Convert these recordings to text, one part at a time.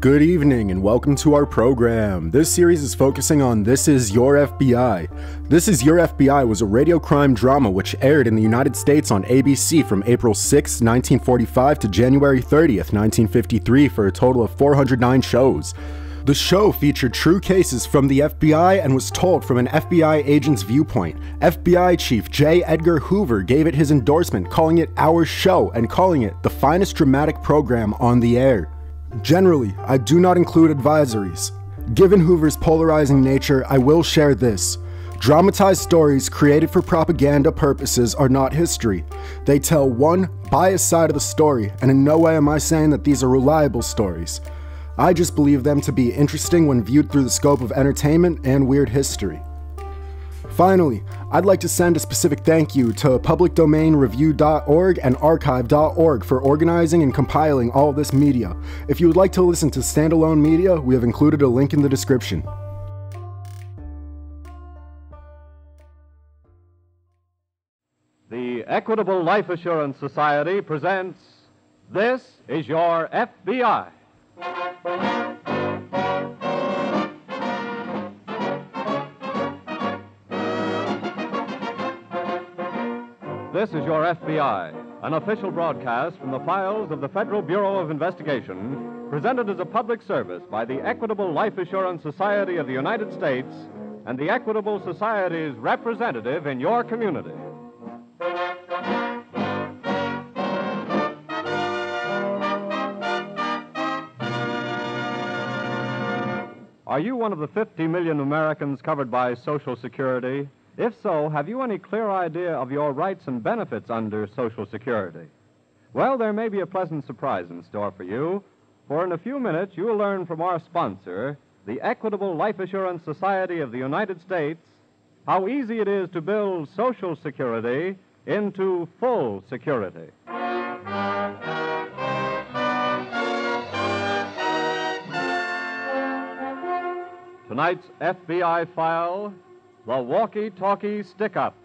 Good evening and welcome to our program. This series is focusing on This Is Your FBI. This Is Your FBI was a radio crime drama which aired in the United States on ABC from April 6, 1945 to January 30th, 1953 for a total of 409 shows. The show featured true cases from the FBI and was told from an FBI agent's viewpoint. FBI Chief J. Edgar Hoover gave it his endorsement, calling it our show and calling it the finest dramatic program on the air. Generally, I do not include advisories. Given Hoover's polarizing nature, I will share this. Dramatized stories created for propaganda purposes are not history. They tell one biased side of the story, and in no way am I saying that these are reliable stories. I just believe them to be interesting when viewed through the scope of entertainment and weird history. Finally, I'd like to send a specific thank you to publicdomainreview.org and archive.org for organizing and compiling all this media. If you would like to listen to standalone media, we have included a link in the description. The Equitable Life Assurance Society presents This is Your FBI. This is Your FBI, an official broadcast from the files of the Federal Bureau of Investigation, presented as a public service by the Equitable Life Assurance Society of the United States and the Equitable Society's representative in your community. Are you one of the 50 million Americans covered by Social Security? If so, have you any clear idea of your rights and benefits under Social Security? Well, there may be a pleasant surprise in store for you, for in a few minutes you will learn from our sponsor, the Equitable Life Assurance Society of the United States, how easy it is to build Social Security into full security. Tonight's FBI file The Walkie Talkie Stick Ups.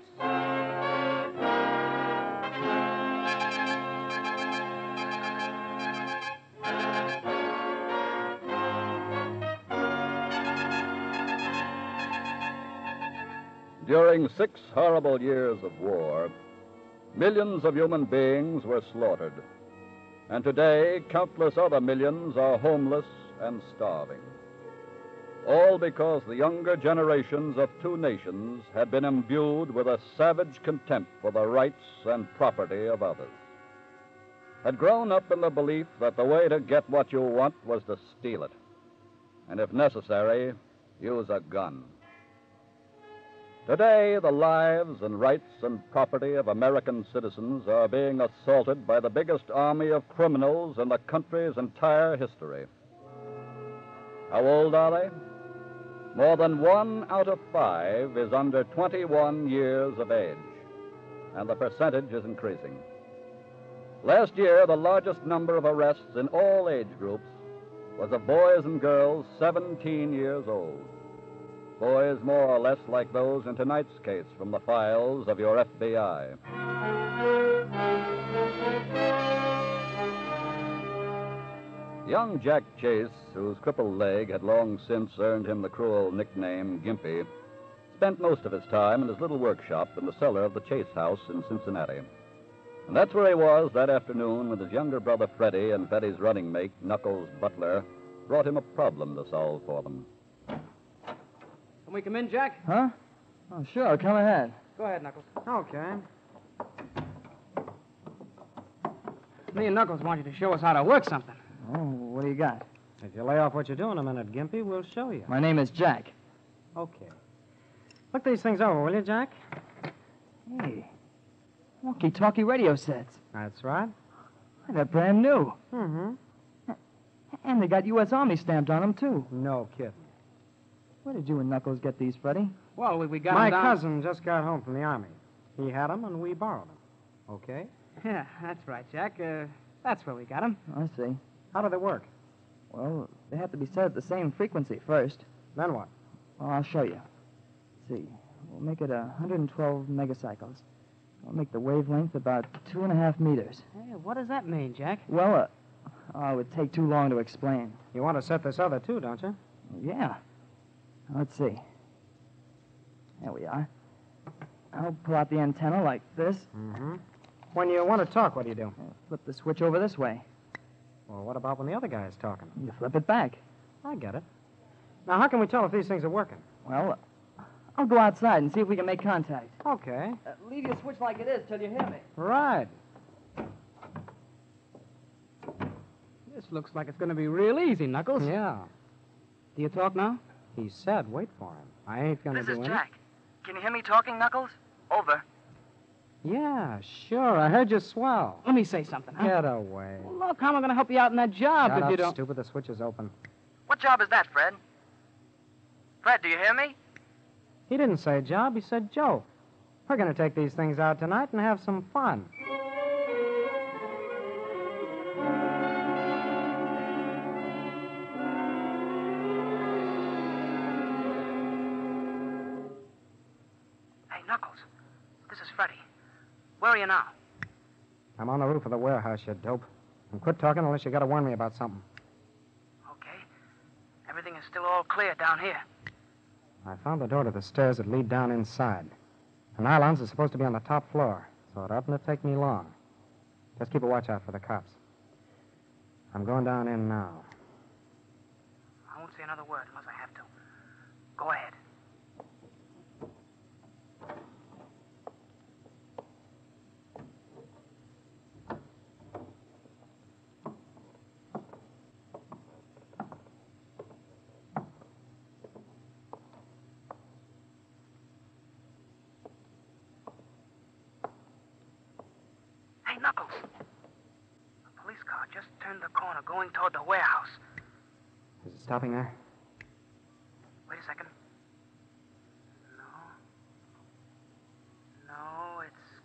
During six horrible years of war, millions of human beings were slaughtered. And today, countless other millions are homeless and starving. All because the younger generations of two nations had been imbued with a savage contempt for the rights and property of others. Had grown up in the belief that the way to get what you want was to steal it, and if necessary, use a gun. Today, the lives and rights and property of American citizens are being assaulted by the biggest army of criminals in the country's entire history. How old are they? More than one out of five is under 21 years of age, and the percentage is increasing. Last year, the largest number of arrests in all age groups was of boys and girls 17 years old. Boys more or less like those in tonight's case from the files of your FBI. Young Jack Chase, whose crippled leg had long since earned him the cruel nickname Gimpy, spent most of his time in his little workshop in the cellar of the Chase house in Cincinnati. And that's where he was that afternoon when his younger brother Freddie and Betty's running mate, Knuckles Butler, brought him a problem to solve for them. Can we come in, Jack? Huh? Oh, sure. Come ahead. Go ahead, Knuckles. Okay. Me and Knuckles want you to show us how to work something. Oh, what do you got? If you lay off what you're doing a minute, Gimpy, we'll show you. My name is Jack. Okay. Look these things over, will you, Jack? Hey, walkie-talkie radio sets. That's right. They're brand new. Mm-hmm. And they got U.S. Army stamped on them, too. No kidding. Where did you and Knuckles get these, Freddie? Well, we, we got My 'em down- cousin just got home from the army. He had them, and we borrowed them. Okay? Yeah, that's right, Jack. Uh, that's where we got 'em. I see. How do they work? Well, they have to be set at the same frequency first. Then what? Well, I'll show you. see. We'll make it a 112 megacycles. We'll make the wavelength about two and a half meters. Hey, what does that mean, Jack? Well, uh, Oh, it would take too long to explain. You want to set this other, too, don't you? Yeah. Let's see. There we are. I'll pull out the antenna like this. Mm-hmm. When you want to talk, what do you do? Flip the switch over this way. Well, what about when the other guy is talking? You flip it back. I get it. Now, how can we tell if these things are working? Well, I'll go outside and see if we can make contact. Okay. Uh, leave your switch like it is till you hear me. Right. This looks like it's going to be real easy, Knuckles. Yeah. Do you talk now? He said wait for him. I ain't going to do anything. This is Jack. Can you hear me talking, Knuckles? Over. Yeah, sure. I heard you swell. Let me say something, huh? Get away. Well, look, how am I going to help you out in that job Shut if up, you don't... stupid. The switch is open. What job is that, Fred? Fred, do you hear me? He didn't say job. He said joke. We're going to take these things out tonight and have some fun. You now? I'm on the roof of the warehouse, you dope. And quit talking unless you got to warn me about something. Okay. Everything is still all clear down here. I found the door to the stairs that lead down inside. The nylons are supposed to be on the top floor, so it oughtn't to take me long. Just keep a watch out for the cops. I'm going down in now. I won't say another word unless I have to. Go ahead. Hey, Knuckles. A police car just turned the corner going toward the warehouse. Is it stopping there? Wait a second. No. No, it's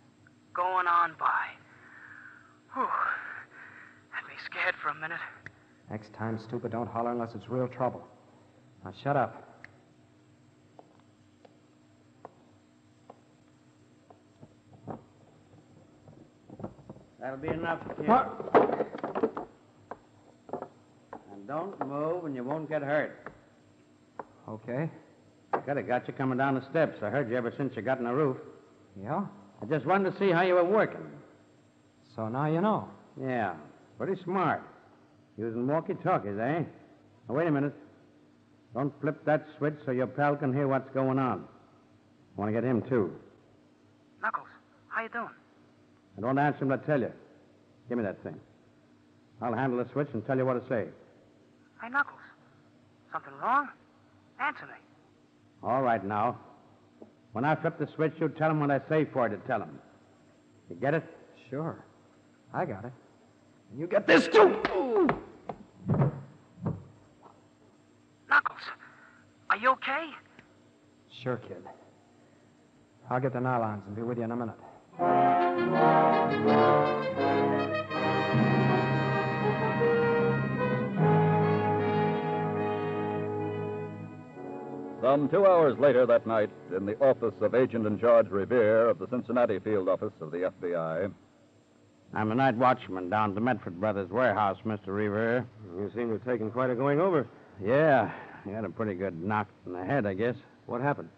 going on by. Whew. Had me scared for a minute. Next time, stupid, don't holler unless it's real trouble. Now shut up. That'll be enough, kid. What? And don't move, and you won't get hurt. Okay. I Could have got you coming down the steps. I heard you ever since you got on the roof. Yeah? I just wanted to see how you were working. So now you know. Yeah, pretty smart. Using walkie-talkies, eh? Now, wait a minute. Don't flip that switch so your pal can hear what's going on. I want to get him, too. Knuckles, how you doing? I don't answer him to tell you. Give me that thing. I'll handle the switch and tell you what to say. Hey, Knuckles. Something wrong? Answer me. All right, now. When I flip the switch, you tell him what I say for you to tell him. You get it? Sure. I got it. You get this too. Ooh. Knuckles, are you okay? Sure, kid. I'll get the nylons and be with you in a minute. Some two hours later that night, in the office of Agent in Charge Revere of the Cincinnati Field Office of the FBI, I'm a night watchman down at the Medford Brothers warehouse, Mr. Revere. You seem to have taken quite a going over. Yeah, he had a pretty good knock in the head, I guess. What happened?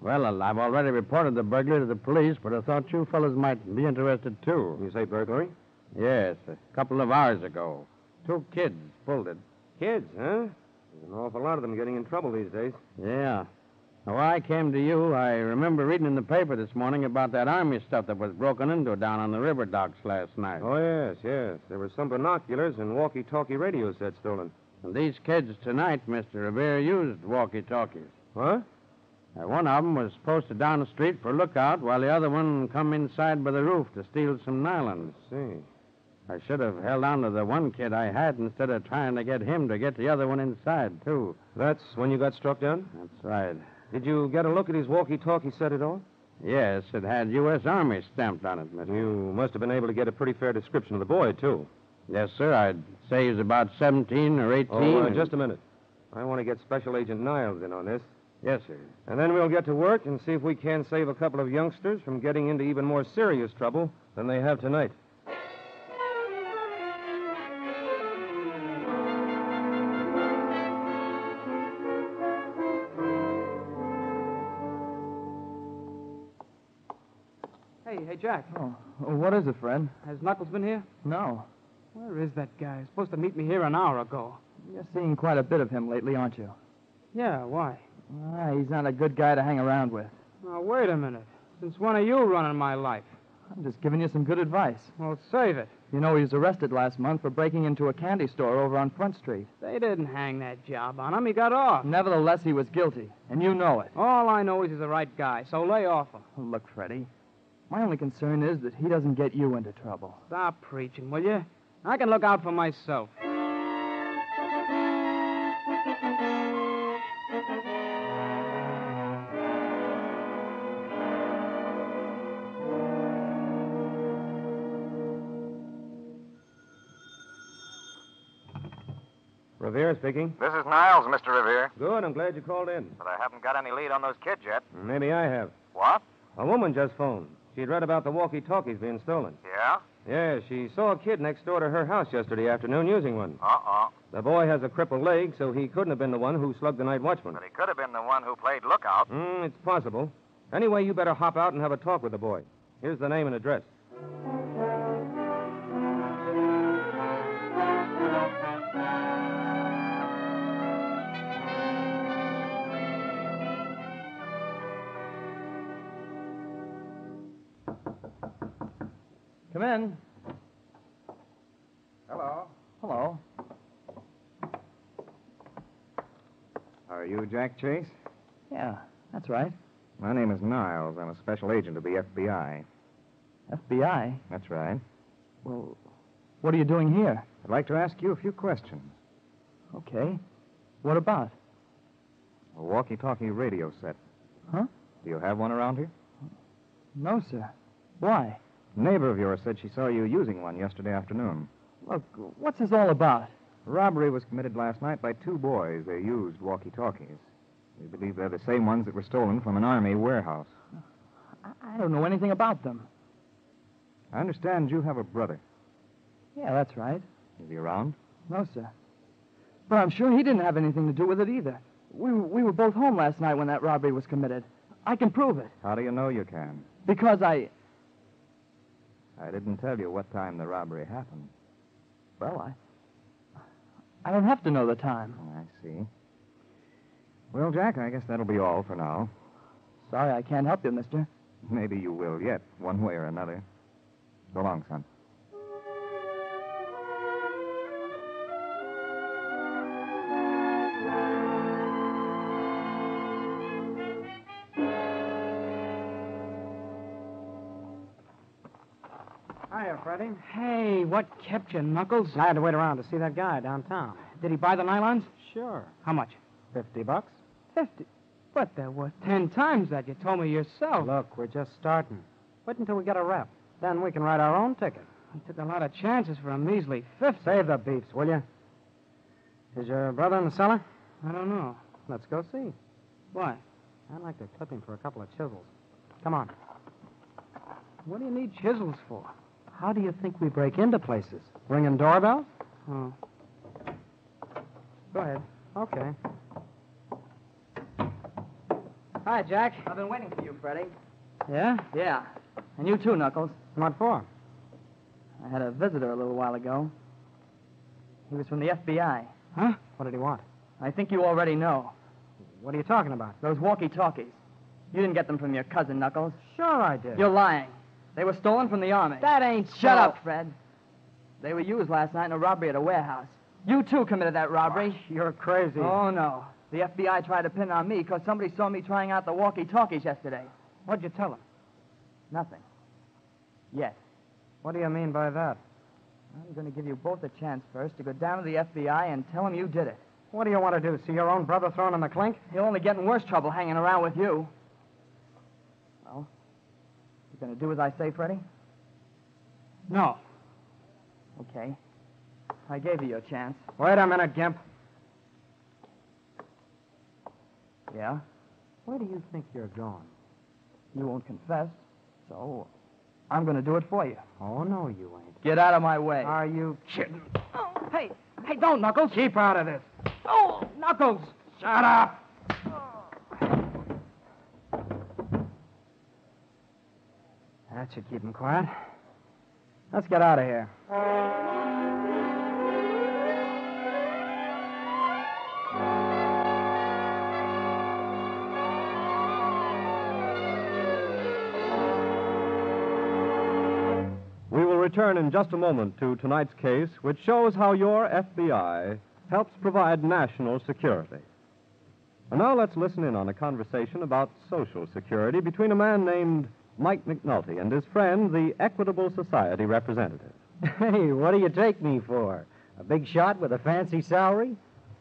Well, I've already reported the burglary to the police, but I thought you fellows might be interested, too. You say burglary? Yes, a couple of hours ago. Two kids pulled it. Kids, huh? There's an awful lot of them getting in trouble these days. Yeah. Now, I came to you. I remember reading in the paper this morning about that army stuff that was broken into down on the river docks last night. Oh, yes, yes. There were some binoculars and walkie-talkie radio sets stolen. And these kids tonight, Mr. Revere, used walkie-talkies. What? Uh, one of them was posted down the street for lookout, while the other one come inside by the roof to steal some nylons. see. I should have held on to the one kid I had instead of trying to get him to get the other one inside, too. That's when you got struck down? That's right. Did you get a look at his walkie-talkie set at all? Yes, it had U.S. Army stamped on it, Mr. You must have been able to get a pretty fair description of the boy, too. Yes, sir. I'd say he's about 17 or 18. Oh, uh, and- just a minute. I want to get Special Agent Niles in on this. Yes, sir. And then we'll get to work and see if we can save a couple of youngsters from getting into even more serious trouble than they have tonight. Jack. Oh, what is it, Fred? Has Knuckles been here? No. Where is that guy? He's supposed to meet me here an hour ago. You're seeing quite a bit of him lately, aren't you? Yeah, why? Ah, he's not a good guy to hang around with. Now, wait a minute. Since when are you running my life? I'm just giving you some good advice. Well, save it. You know, he was arrested last month for breaking into a candy store over on Front Street. They didn't hang that job on him. He got off. Nevertheless, he was guilty, and you know it. All I know is he's the right guy, so lay off him. Oh, look, Freddie, my only concern is that he doesn't get you into trouble. Stop preaching, will you? I can look out for myself. Revere speaking. This is Niles, Mr. Revere. Good, I'm glad you called in. But I haven't got any lead on those kids yet. Maybe I have. What? A woman just phoned. She'd read about the walkie talkies being stolen. Yeah? Yeah, she saw a kid next door to her house yesterday afternoon using one. Uh uh The boy has a crippled leg, so he couldn't have been the one who slugged the night watchman. But he could have been the one who played lookout. Mm, it's possible. Anyway, you better hop out and have a talk with the boy. Here's the name and address. Come in. Hello. Hello. Are you Jack Chase? Yeah, that's right. My name is Niles. I'm a special agent of the FBI. FBI. That's right. Well, what are you doing here? I'd like to ask you a few questions. Okay. What about? A walkie talkie radio set. Huh? Do you have one around here? No, sir. Why? A neighbor of yours said she saw you using one yesterday afternoon. Look, what's this all about? Robbery was committed last night by two boys. They used walkie talkies. We believe they're the same ones that were stolen from an army warehouse. I, don't know anything about them. I understand you have a brother. Yeah, that's right. Is he around? No, sir. But I'm sure he didn't have anything to do with it either. We, we were both home last night when that robbery was committed. I can prove it. How do you know you can? Because I. I didn't tell you what time the robbery happened. Well, I. I don't have to know the time. I see. Well, Jack, I guess that'll be all for now. Sorry I can't help you, mister. Maybe you will yet, one way or another. So long, son. Hey, what kept you, Knuckles? I had to wait around to see that guy downtown. Did he buy the nylons? Sure. How much? Fifty bucks. Fifty. But they're worth ten times that. You told me yourself. Look, we're just starting. Wait until we get a rep. Then we can write our own ticket. I took a lot of chances for a measly fifty. Save the beefs, will you? Is your brother in the cellar? I don't know. Let's go see. Why? I'd like to clip him for a couple of chisels. Come on. What do you need chisels for? How do you think we break into places? Ringing doorbells? Oh. Go ahead. Okay. Hi, Jack. I've been waiting for you, Freddie. Yeah? Yeah. And you too, Knuckles. What for? I had a visitor a little while ago. He was from the FBI. Huh? What did he want? I think you already know. What are you talking about? Those walkie talkies. You didn't get them from your cousin, Knuckles. Sure I did. You're lying. They were stolen from the Army. That ain't Shut so. up, Fred. They were used last night in a robbery at a warehouse. You too committed that robbery. You're crazy. Oh, no. The FBI tried to pin on me because somebody saw me trying out the walkie talkies yesterday. What'd you tell them? Nothing. Yet. What do you mean by that? I'm going to give you both a chance first to go down to the FBI and tell them you did it. What do you want to do? See your own brother thrown in the clink? He'll only get in worse trouble hanging around with you. Well, you going to do as I say, Freddie? No. Okay. I gave you your chance. Wait a minute, Gimp. Yeah? Where do you think you're going? You won't confess, so I'm going to do it for you. Oh, no, you ain't. Get out of my way. Are you kidding? Oh, hey, hey, don't, Knuckles. Keep out of this. Oh, Knuckles. Shut up. That should keep him quiet. Let's get out of here. We will return in just a moment to tonight's case, which shows how your FBI helps provide national security. And now let's listen in on a conversation about Social Security between a man named Mike McNulty and his friend, the Equitable Society representative. Hey, what do you take me for? A big shot with a fancy salary?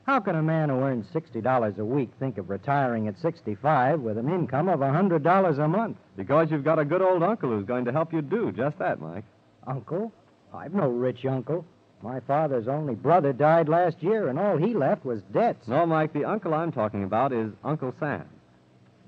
How can a man who earns $60 a week think of retiring at 65 with an income of $100 a month? Because you've got a good old uncle who's going to help you do just that, Mike. Uncle? I've no rich uncle. My father's only brother died last year, and all he left was debts. No, Mike, the uncle I'm talking about is Uncle Sam.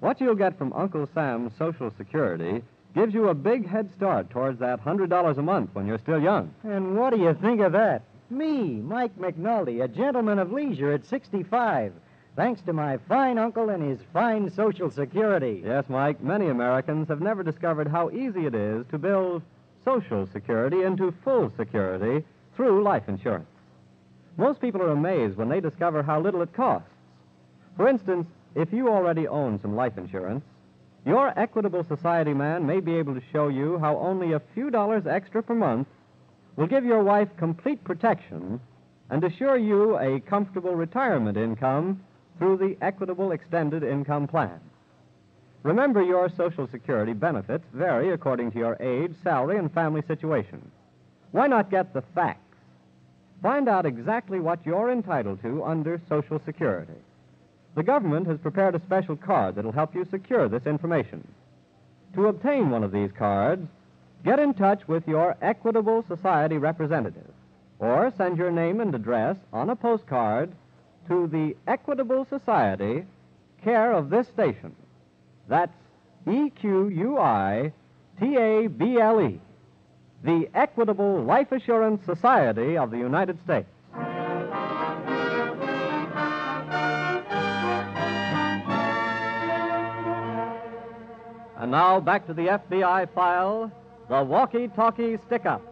What you'll get from Uncle Sam's Social Security gives you a big head start towards that $100 a month when you're still young. And what do you think of that? Me, Mike McNulty, a gentleman of leisure at 65, thanks to my fine uncle and his fine Social Security. Yes, Mike, many Americans have never discovered how easy it is to build Social Security into full security through life insurance. Most people are amazed when they discover how little it costs. For instance, if you already own some life insurance, your Equitable Society man may be able to show you how only a few dollars extra per month will give your wife complete protection and assure you a comfortable retirement income through the Equitable Extended Income Plan. Remember, your Social Security benefits vary according to your age, salary, and family situation. Why not get the facts? Find out exactly what you're entitled to under Social Security. The government has prepared a special card that'll help you secure this information. To obtain one of these cards, get in touch with your Equitable Society representative or send your name and address on a postcard to the Equitable Society, care of this station. That's E Q U I T A B L E, the Equitable Life Assurance Society of the United States. And now back to the FBI file the walkie talkie stick up.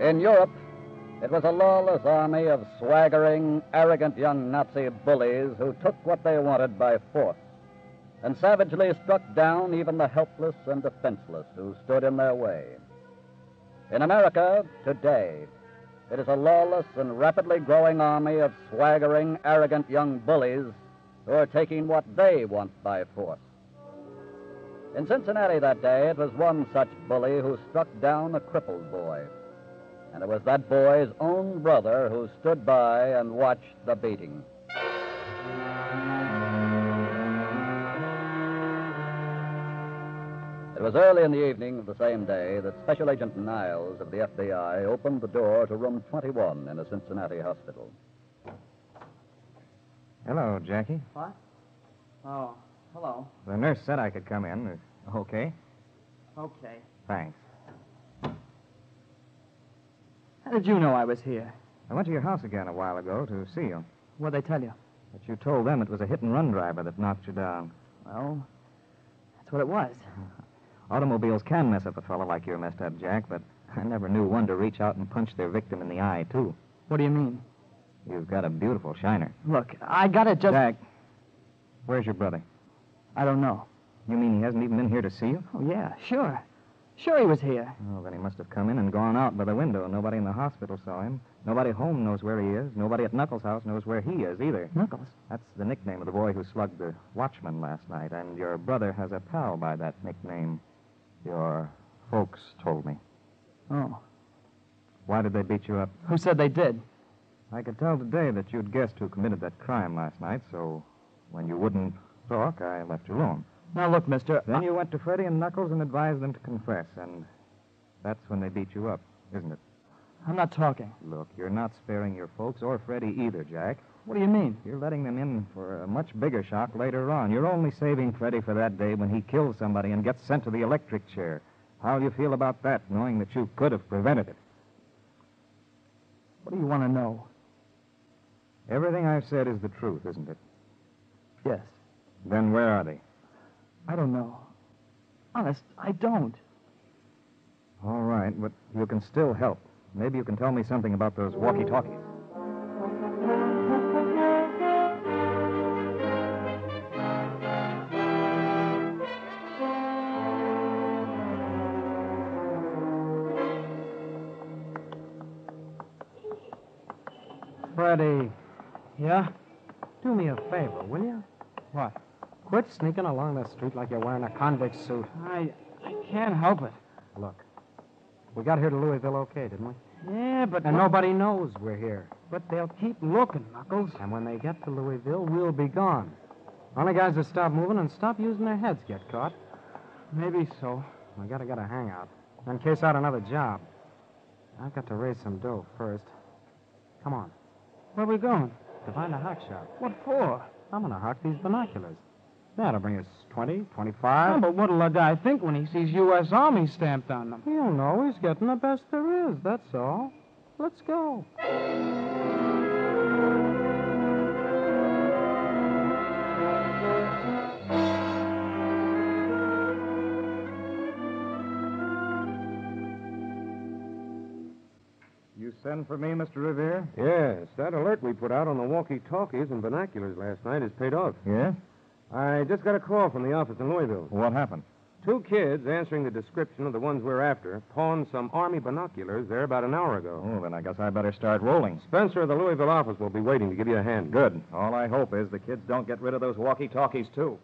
In Europe, it was a lawless army of swaggering, arrogant young Nazi bullies who took what they wanted by force and savagely struck down even the helpless and defenseless who stood in their way. In America, today, it is a lawless and rapidly growing army of swaggering, arrogant young bullies who are taking what they want by force. In Cincinnati that day, it was one such bully who struck down a crippled boy. And it was that boy's own brother who stood by and watched the beating. It was early in the evening of the same day that Special Agent Niles of the FBI opened the door to room 21 in a Cincinnati hospital. Hello, Jackie. What? Oh, hello. The nurse said I could come in. Okay? Okay. Thanks. How did you know I was here? I went to your house again a while ago to see you. What'd they tell you? That you told them it was a hit and run driver that knocked you down. Well, that's what it was. Automobiles can mess up a fellow like you're messed up, Jack, but I never knew one to reach out and punch their victim in the eye, too. What do you mean? You've got a beautiful shiner. Look, I gotta just. Jack, where's your brother? I don't know. You mean he hasn't even been here to see you? Oh, yeah, sure. Sure he was here. Oh, then he must have come in and gone out by the window. Nobody in the hospital saw him. Nobody home knows where he is. Nobody at Knuckles' house knows where he is either. Knuckles? That's the nickname of the boy who slugged the watchman last night, and your brother has a pal by that nickname. Your folks told me. Oh. Why did they beat you up? Who said they did? I could tell today that you'd guessed who committed that crime last night, so when you wouldn't talk, I left you alone. Now, look, mister. Then I- you went to Freddie and Knuckles and advised them to confess, and that's when they beat you up, isn't it? I'm not talking. Look, you're not sparing your folks or Freddie either, Jack. What do you mean? You're letting them in for a much bigger shock later on. You're only saving Freddy for that day when he kills somebody and gets sent to the electric chair. How do you feel about that, knowing that you could have prevented it? What do you want to know? Everything I've said is the truth, isn't it? Yes. Then where are they? I don't know. Honest, I don't. All right, but you can still help. Maybe you can tell me something about those walkie talkies. Sneaking along the street like you're wearing a convict suit. I I can't help it. Look, we got here to Louisville okay, didn't we? Yeah, but And nobody knows we're here. But they'll keep looking, Knuckles. And when they get to Louisville, we'll be gone. Only guys that stop moving and stop using their heads get caught. Maybe so. We gotta get a hangout. Then case out another job. I've got to raise some dough first. Come on, Where are we going? to find a hawk shop. What for? I'm gonna hawk these binoculars. That'll bring us 20, Oh, 25. but what'll a guy think when he sees U.S. Army stamped on them? He'll know he's getting the best there is, that's all. Let's go. You send for me, Mr. Revere? Yes, that alert we put out on the walkie-talkies and binoculars last night has paid off. Yes? I just got a call from the office in Louisville. What happened? Two kids answering the description of the ones we're after pawned some Army binoculars there about an hour ago. Oh, then I guess I better start rolling. Spencer of the Louisville office will be waiting to give you a hand. Good. All I hope is the kids don't get rid of those walkie talkies, too.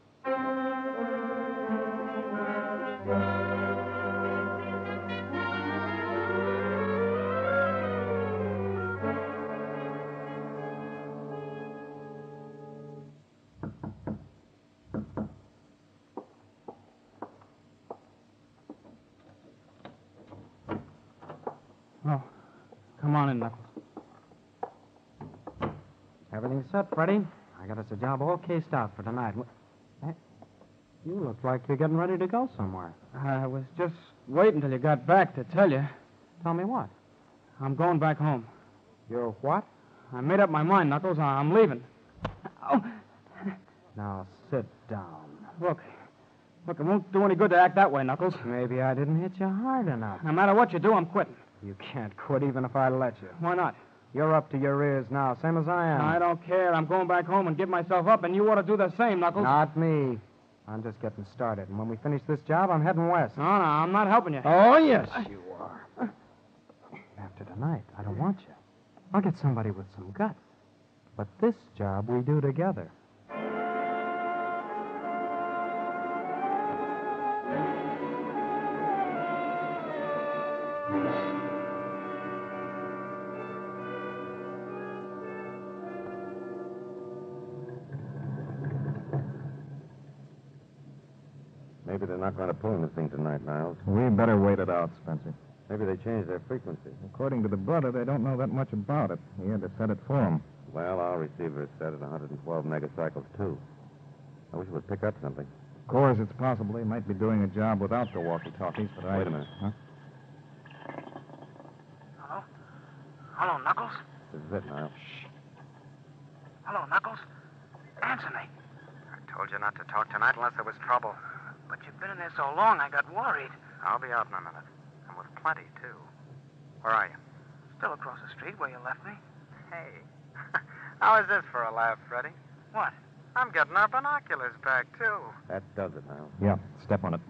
Freddie. I got us a job all cased out for tonight. Hey, you look like you're getting ready to go somewhere. I was just waiting till you got back to tell you. Tell me what? I'm going back home. You're what? I made up my mind, Knuckles. I'm leaving. Oh, Now sit down. look. Look, it won't do any good to act that way, Knuckles. Maybe I didn't hit you hard enough. No matter what you do, I'm quitting. You can't quit even if I let you. Why not? You're up to your ears now, same as I am. I don't care. I'm going back home and give myself up, and you ought to do the same, Knuckles. Not me. I'm just getting started. And when we finish this job, I'm heading west. No, no, I'm not helping you. Oh, yes, you are. After tonight, I don't want you. I'll get somebody with some guts. But this job we do together. Not going to pull anything tonight, Niles. We better wait it out, Spencer. Maybe they changed their frequency. According to the brother, they don't know that much about it. He had to set it for them. Well, our receiver is set at 112 megacycles, too. I wish it would pick up something. Of course, it's possible they might be doing a job without the walkie-talkies, but I... Wait a minute. Huh? Hello? Hello, Knuckles? This is it, Niles. Hello, Knuckles? Answer me. I told you not to talk tonight unless there was trouble. But you've been in there so long, I got worried. I'll be out in a minute. And with plenty, too. Where are you? Still across the street where you left me. Hey. How is this for a laugh, Freddy? What? I'm getting our binoculars back, too. That does it, now. Yeah, step on it.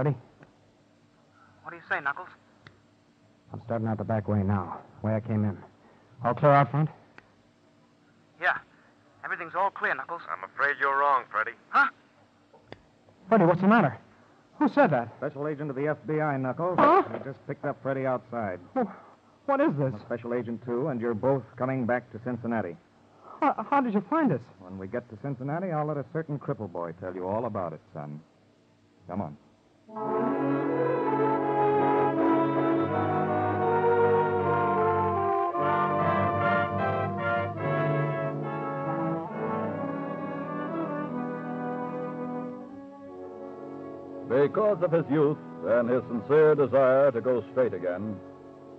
Hello, Freddie. What do you say, Knuckles? I'm starting out the back way now, the way I came in. All clear out front? Yeah. Everything's all clear, Knuckles. I'm afraid you're wrong, Freddie. Huh? Freddie, what's the matter? Who said that? Special agent of the FBI, Knuckles. Huh? I just picked up Freddie outside. What is this? I'm a special agent, too, and you're both coming back to Cincinnati. How, how did you find us? When we get to Cincinnati, I'll let a certain cripple boy tell you all about it, son. Come on. Because of his youth and his sincere desire to go straight again,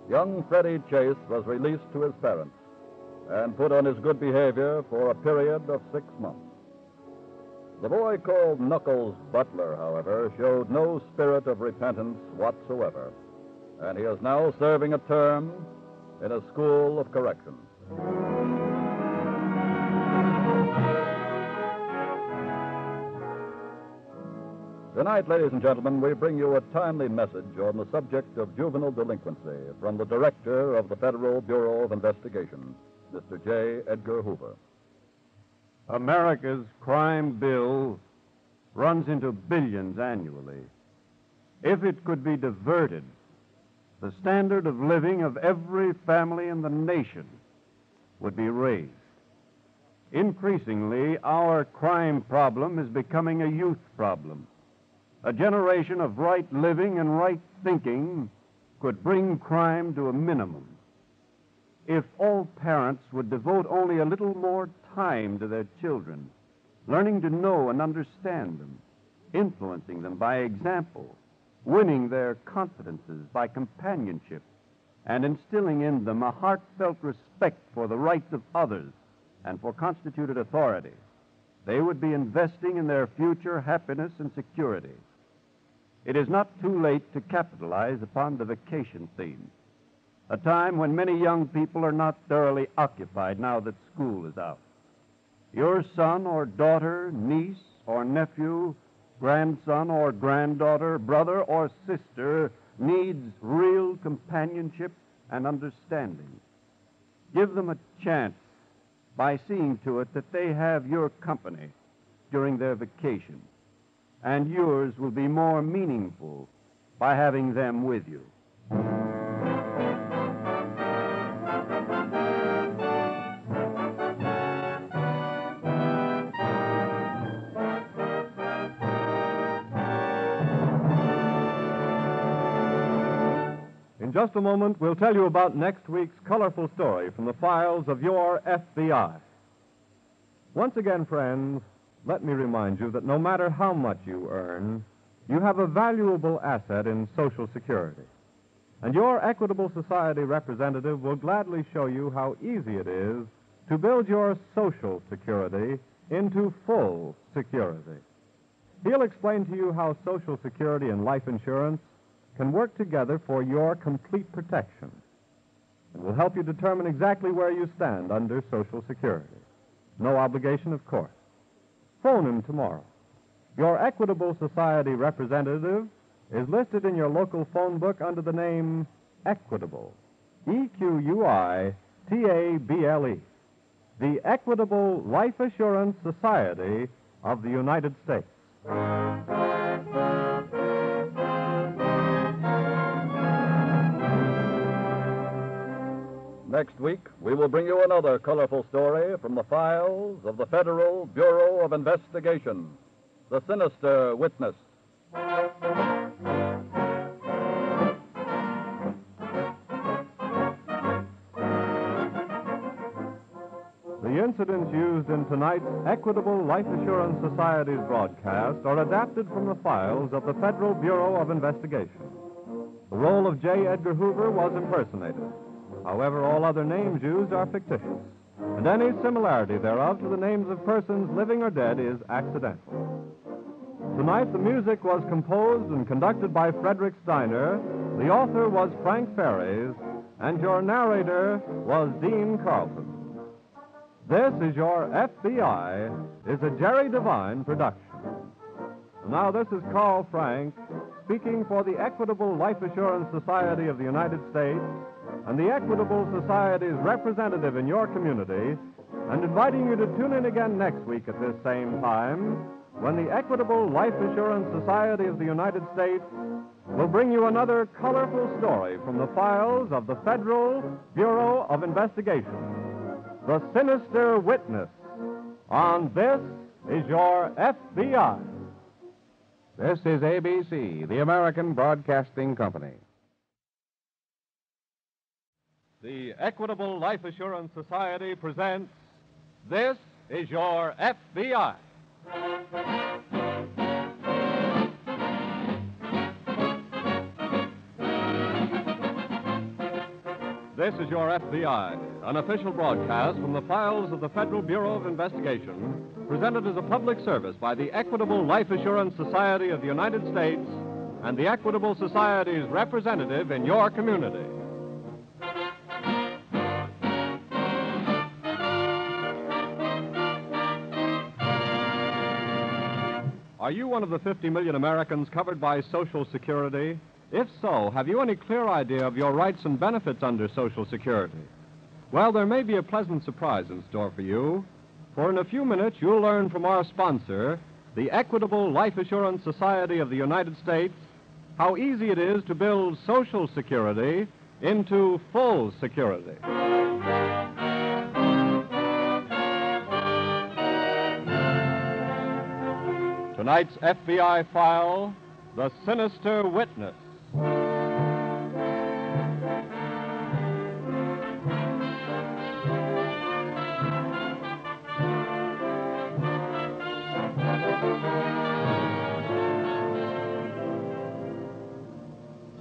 young Freddie Chase was released to his parents and put on his good behavior for a period of six months. The boy called Knuckles Butler, however, showed no spirit of repentance whatsoever, and he is now serving a term in a school of correction. Tonight, ladies and gentlemen, we bring you a timely message on the subject of juvenile delinquency from the director of the Federal Bureau of Investigation, Mr. J. Edgar Hoover. America's crime bill runs into billions annually. If it could be diverted, the standard of living of every family in the nation would be raised. Increasingly, our crime problem is becoming a youth problem. A generation of right living and right thinking could bring crime to a minimum. If all parents would devote only a little more time to their children, learning to know and understand them, influencing them by example, winning their confidences by companionship, and instilling in them a heartfelt respect for the rights of others and for constituted authority, they would be investing in their future happiness and security. It is not too late to capitalize upon the vacation theme, a time when many young people are not thoroughly occupied now that school is out. Your son or daughter, niece or nephew, grandson or granddaughter, brother or sister needs real companionship and understanding. Give them a chance by seeing to it that they have your company during their vacation and yours will be more meaningful by having them with you. Just a moment, we'll tell you about next week's colorful story from the files of your FBI. Once again, friends, let me remind you that no matter how much you earn, you have a valuable asset in Social Security. And your Equitable Society representative will gladly show you how easy it is to build your Social Security into full security. He'll explain to you how Social Security and life insurance can work together for your complete protection and will help you determine exactly where you stand under Social Security. No obligation, of course. Phone him tomorrow. Your Equitable Society representative is listed in your local phone book under the name Equitable. E Q U I T A B L E. The Equitable Life Assurance Society of the United States. Next week, we will bring you another colorful story from the files of the Federal Bureau of Investigation The Sinister Witness. The incidents used in tonight's Equitable Life Assurance Society's broadcast are adapted from the files of the Federal Bureau of Investigation. The role of J. Edgar Hoover was impersonated. However, all other names used are fictitious, and any similarity thereof to the names of persons living or dead is accidental. Tonight, the music was composed and conducted by Frederick Steiner, the author was Frank Ferries, and your narrator was Dean Carlson. This is Your FBI is a Jerry Devine production. Now, this is Carl Frank speaking for the Equitable Life Assurance Society of the United States and the Equitable Society's representative in your community, and inviting you to tune in again next week at this same time when the Equitable Life Assurance Society of the United States will bring you another colorful story from the files of the Federal Bureau of Investigation. The Sinister Witness on This Is Your FBI. This is ABC, the American Broadcasting Company. The Equitable Life Assurance Society presents This is Your FBI. This is Your FBI, an official broadcast from the files of the Federal Bureau of Investigation, presented as a public service by the Equitable Life Assurance Society of the United States and the Equitable Society's representative in your community. Are you one of the 50 million Americans covered by Social Security? If so, have you any clear idea of your rights and benefits under Social Security? Well, there may be a pleasant surprise in store for you, for in a few minutes you'll learn from our sponsor, the Equitable Life Assurance Society of the United States, how easy it is to build Social Security into full security. Tonight's FBI file The Sinister Witness.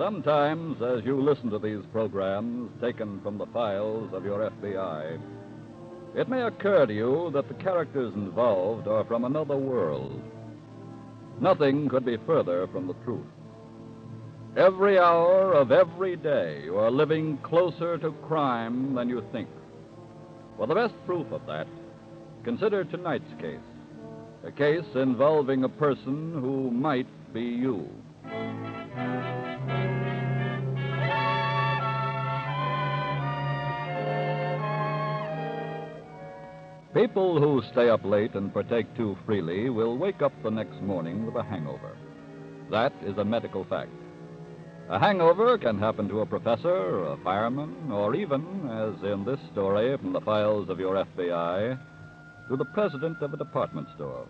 Sometimes, as you listen to these programs taken from the files of your FBI, it may occur to you that the characters involved are from another world. Nothing could be further from the truth. Every hour of every day, you are living closer to crime than you think. For the best proof of that, consider tonight's case a case involving a person who might be you. People who stay up late and partake too freely will wake up the next morning with a hangover. That is a medical fact. A hangover can happen to a professor, a fireman, or even, as in this story from the files of your FBI, to the president of a department store,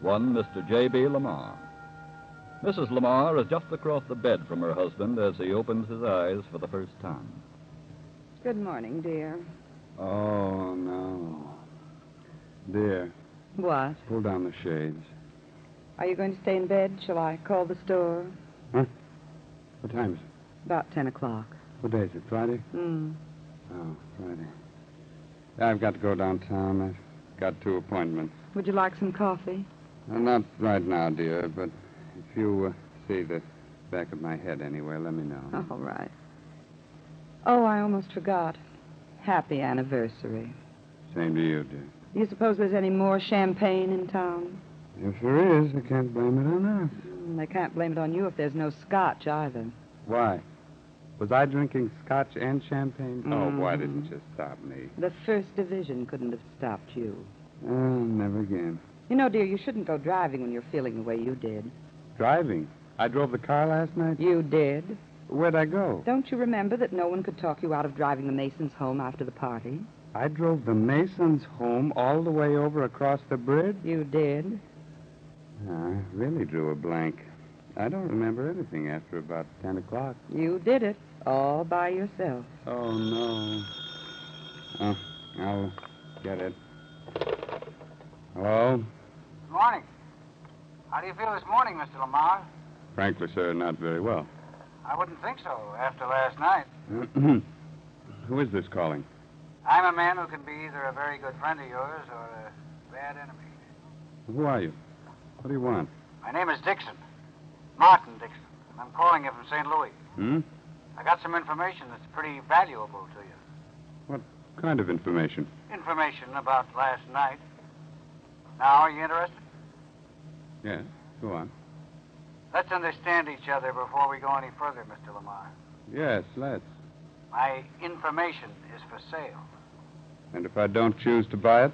one Mr. J.B. Lamar. Mrs. Lamar is just across the bed from her husband as he opens his eyes for the first time. Good morning, dear. Oh, no. Dear, What? pull down the shades. Are you going to stay in bed? Shall I call the store? Huh? What time is it? About 10 o'clock. What day is it? Friday? Hmm. Oh, Friday. I've got to go downtown. I've got two appointments. Would you like some coffee? Uh, not right now, dear, but if you uh, see the back of my head anywhere, let me know. All right. Oh, I almost forgot. Happy anniversary. Same to you, dear. Do you suppose there's any more champagne in town? If there is, I can't blame it on us. Mm, They can't blame it on you if there's no scotch either. Why? Was I drinking scotch and champagne? Oh, why didn't you stop me? The first division couldn't have stopped you. Oh, never again. You know, dear, you shouldn't go driving when you're feeling the way you did. Driving. I drove the car last night. You did. Where'd I go? Don't you remember that no one could talk you out of driving the Masons home after the party? I drove the Masons home all the way over across the bridge. You did. I really drew a blank. I don't remember anything after about 10 o'clock. You did it. All by yourself. Oh, no. Oh, I'll get it. Hello? Good morning. How do you feel this morning, Mr. Lamar? Frankly, sir, not very well. I wouldn't think so after last night. Who is this calling? I'm a man who can be either a very good friend of yours or a bad enemy. Who are you? What do you want? My name is Dixon. Martin Dixon. And I'm calling you from St. Louis. Hmm? I got some information that's pretty valuable to you. What kind of information? Information about last night. Now, are you interested? Yes, go on. Let's understand each other before we go any further, Mr. Lamar. Yes, let's. My information is for sale. And if I don't choose to buy it?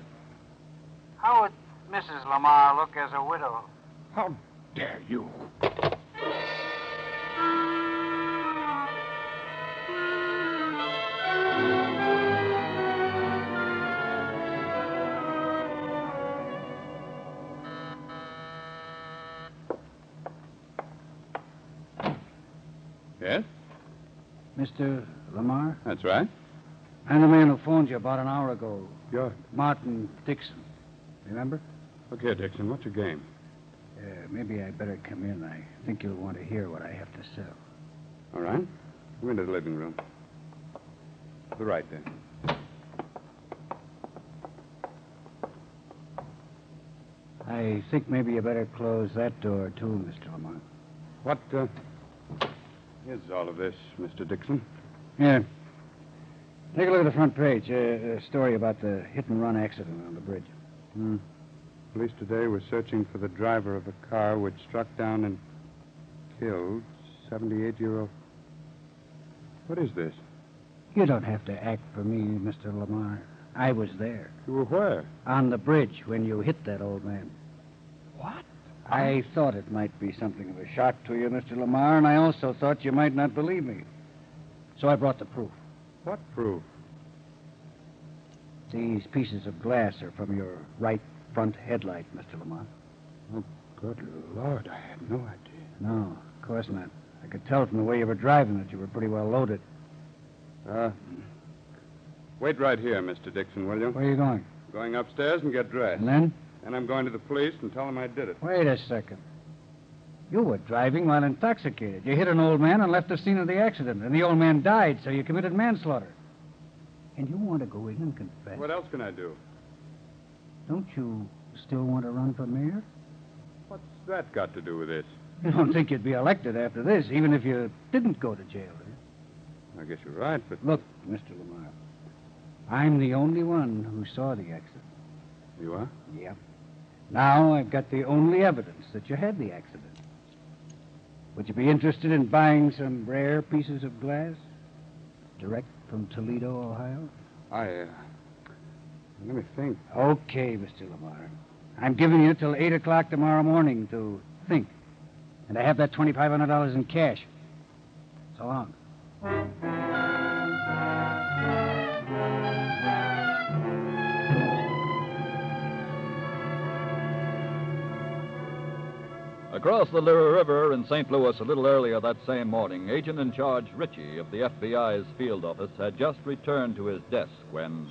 How would Mrs. Lamar look as a widow? How dare you? Yes? Mr. Lamar? That's right. I'm the man who phoned you about an hour ago. Good. Martin Dixon. Remember? Look here, Dixon. What's your game? Uh, maybe I better come in. I think you'll want to hear what I have to sell. All right. Come into the living room. To the right there. I think maybe you better close that door, too, Mr. Lamar. What, uh, is all of this, Mr. Dixon? Yeah. Take a look at the front page. Uh, a story about the hit and run accident on the bridge. Hmm. Police today were searching for the driver of a car which struck down and killed 78 year old. What is this? You don't have to act for me, Mr. Lamar. I was there. You were where? On the bridge when you hit that old man. What? I thought it might be something of a shock to you, Mr. Lamar, and I also thought you might not believe me. So I brought the proof. What proof? These pieces of glass are from your right front headlight, Mr. Lamont. Oh, good Lord, I had no idea. No, of course not. I could tell from the way you were driving that you were pretty well loaded. Uh, wait right here, Mr. Dixon, will you? Where are you going? Going upstairs and get dressed. And then? And I'm going to the police and tell them I did it. Wait a second. You were driving while intoxicated. You hit an old man and left the scene of the accident, and the old man died, so you committed manslaughter. And you want to go in and confess? What else can I do? Don't you still want to run for mayor? What's that got to do with this? You don't think you'd be elected after this, even if you didn't go to jail, you? I guess you're right, but. Look, Mr. Lamar, I'm the only one who saw the accident. You are? Yep. Now I've got the only evidence that you had the accident. Would you be interested in buying some rare pieces of glass? Direct from Toledo, Ohio? I, uh, let me think. Okay, Mr. Lamar. I'm giving you till 8 o'clock tomorrow morning to think. And I have that $2,500 in cash. So long. Across the Lyra River in St. Louis a little earlier that same morning, Agent in Charge Ritchie of the FBI's field office had just returned to his desk when.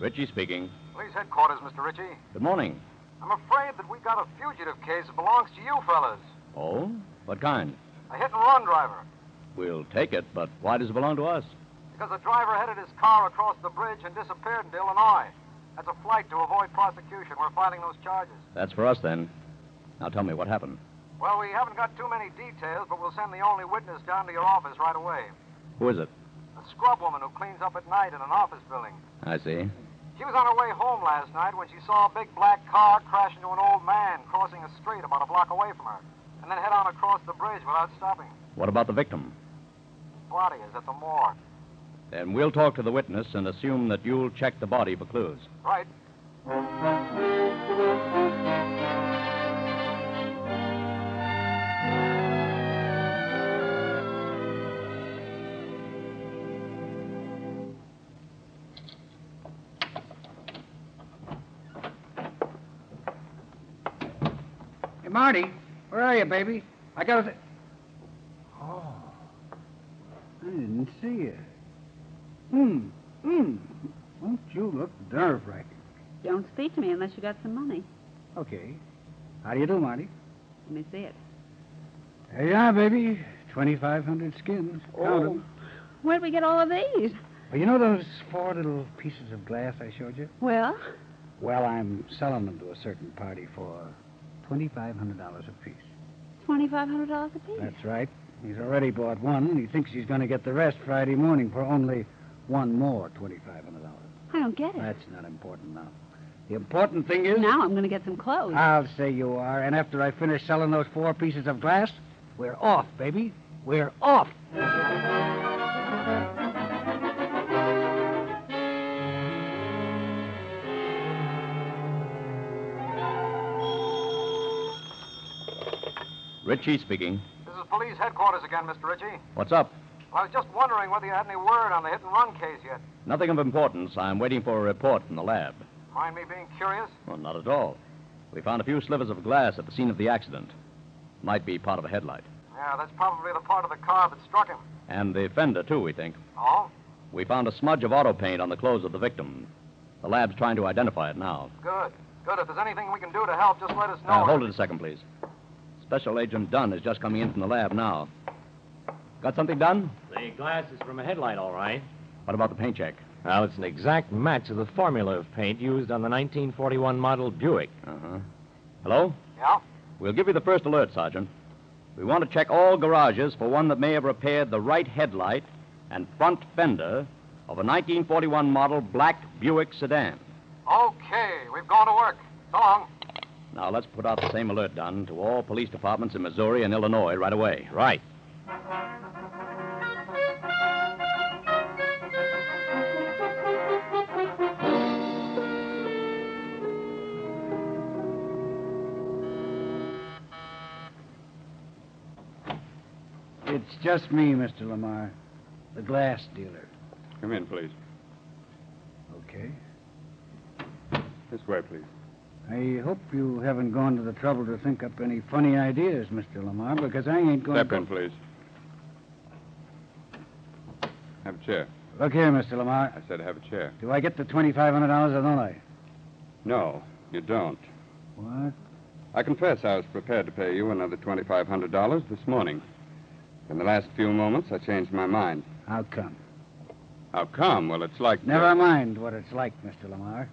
Ritchie speaking. Police headquarters, Mr. Ritchie. Good morning. I'm afraid that we got a fugitive case that belongs to you fellas. Oh? What kind? A hit and run driver. We'll take it, but why does it belong to us? Because the driver headed his car across the bridge and disappeared into Illinois. That's a flight to avoid prosecution. We're filing those charges. That's for us, then. Now tell me what happened. Well, we haven't got too many details, but we'll send the only witness down to your office right away. Who is it? A scrub woman who cleans up at night in an office building. I see. She was on her way home last night when she saw a big black car crash into an old man crossing a street about a block away from her, and then head on across the bridge without stopping. What about the victim? Body is at the morgue. Then we'll talk to the witness and assume that you'll check the body for clues. Right. Hey, Marty, where are you, baby? I got to. Oh. I didn't see you. Hmm. Hmm. Won't you look nerve wracking? Don't speak to me unless you got some money. Okay. How do you do, Marty? Let me see it. There you are, baby. 2,500 skins. Count 'em. Where'd we get all of these? Well, you know those four little pieces of glass I showed you? Well, Well, I'm selling them to a certain party for $2,500 apiece. $2,500 a piece. That's right. He's already bought one, and he thinks he's going to get the rest Friday morning for only one more $2,500. I don't get it. That's not important now. The important thing is. Now I'm going to get some clothes. I'll say you are. And after I finish selling those four pieces of glass, we're off, baby. We're off. Ritchie speaking. This is police headquarters again, Mr. Ritchie. What's up? I was just wondering whether you had any word on the hit and run case yet. Nothing of importance. I'm waiting for a report from the lab. Mind me being curious? Well, not at all. We found a few slivers of glass at the scene of the accident. Might be part of a headlight. Yeah, that's probably the part of the car that struck him. And the fender, too, we think. Oh? We found a smudge of auto paint on the clothes of the victim. The lab's trying to identify it now. Good. Good. If there's anything we can do to help, just let us know. Uh, hold it a second, please. Special Agent Dunn is just coming in from the lab now. Got something Dunn? The glass is from a headlight, all right. What about the paint check? Well, it's an exact match of the formula of paint used on the 1941 model Buick. Uh-huh. Hello? Yeah? We'll give you the first alert, Sergeant. We want to check all garages for one that may have repaired the right headlight and front fender of a 1941 model black Buick sedan. Okay, we've gone to work. So long. Now, let's put out the same alert, Dunn, to all police departments in Missouri and Illinois right away. Right. Just me, Mr. Lamar, the glass dealer. Come in, please. Okay. This way, please. I hope you haven't gone to the trouble to think up any funny ideas, Mr. Lamar, because I ain't going to Step to. in, please. Have a chair. Look here, Mr. Lamar. I said have a chair. Do I get the $2,500 or don't I? No, you don't. What? I confess I was prepared to pay you another $2,500 this morning. In the last few moments, I changed my mind. How come? How come? Well, it's like. Never mind what it's like, Mr. Lamar.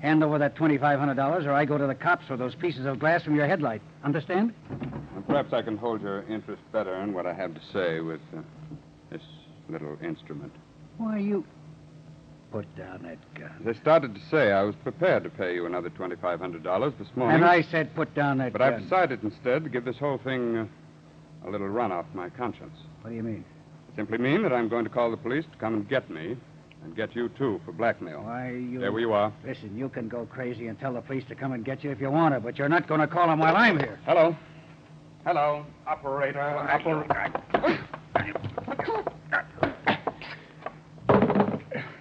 Hand over that $2,500 or I go to the cops for those pieces of glass from your headlight. Understand? Well, perhaps I can hold your interest better in what I have to say with uh, this little instrument. Why, you. Put down that gun. As I started to say, I was prepared to pay you another $2,500 this morning. And I said put down that But gun. I've decided instead to give this whole thing uh, a little run off my conscience. What do you mean? I simply mean that I'm going to call the police to come and get me, and get you, too, for blackmail. Why, you. There you are. Listen, you can go crazy and tell the police to come and get you if you want to, but you're not going to call them while I'm here. Hello. Hello, operator. Operator.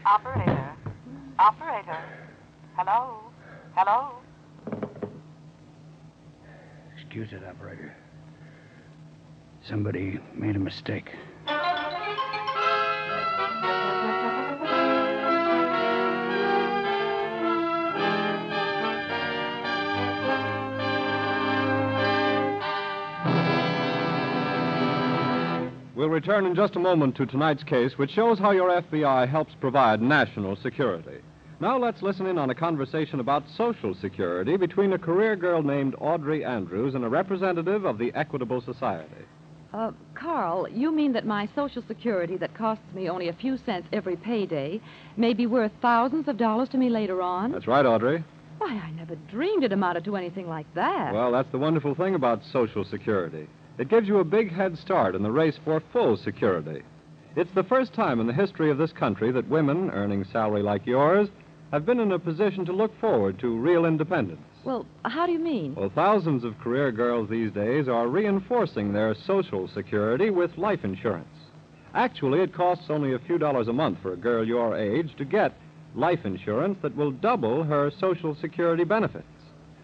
Operator. Operator. Hello. Hello. Excuse it, operator. Somebody made a mistake. We'll return in just a moment to tonight's case, which shows how your FBI helps provide national security. Now let's listen in on a conversation about Social Security between a career girl named Audrey Andrews and a representative of the Equitable Society. Uh, Carl, you mean that my Social Security that costs me only a few cents every payday may be worth thousands of dollars to me later on? That's right, Audrey. Why, I never dreamed it amounted to anything like that. Well, that's the wonderful thing about Social Security. It gives you a big head start in the race for full security. It's the first time in the history of this country that women earning salary like yours have been in a position to look forward to real independence. Well, how do you mean? Well, thousands of career girls these days are reinforcing their Social Security with life insurance. Actually, it costs only a few dollars a month for a girl your age to get life insurance that will double her Social Security benefits.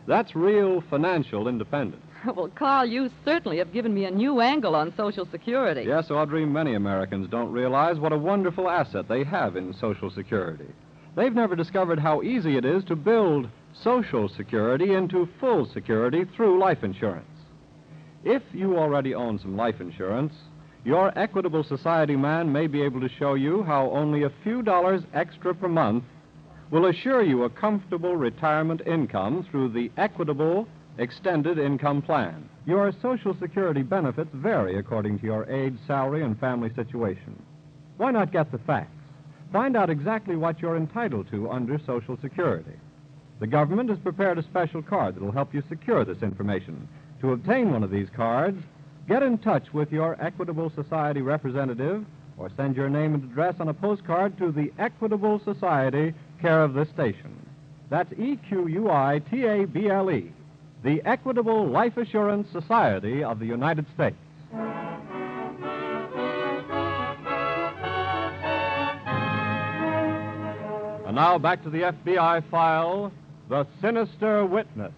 That's real financial independence. well, Carl, you certainly have given me a new angle on Social Security. Yes, Audrey, many Americans don't realize what a wonderful asset they have in Social Security. They've never discovered how easy it is to build Social Security into full security through life insurance. If you already own some life insurance, your Equitable Society man may be able to show you how only a few dollars extra per month will assure you a comfortable retirement income through the Equitable Extended Income Plan. Your Social Security benefits vary according to your age, salary, and family situation. Why not get the facts? Find out exactly what you're entitled to under Social Security. The government has prepared a special card that will help you secure this information. To obtain one of these cards, get in touch with your Equitable Society representative or send your name and address on a postcard to the Equitable Society, care of this station. That's E Q U I T A B L E, the Equitable Life Assurance Society of the United States. And now back to the FBI file the Sinister Witness.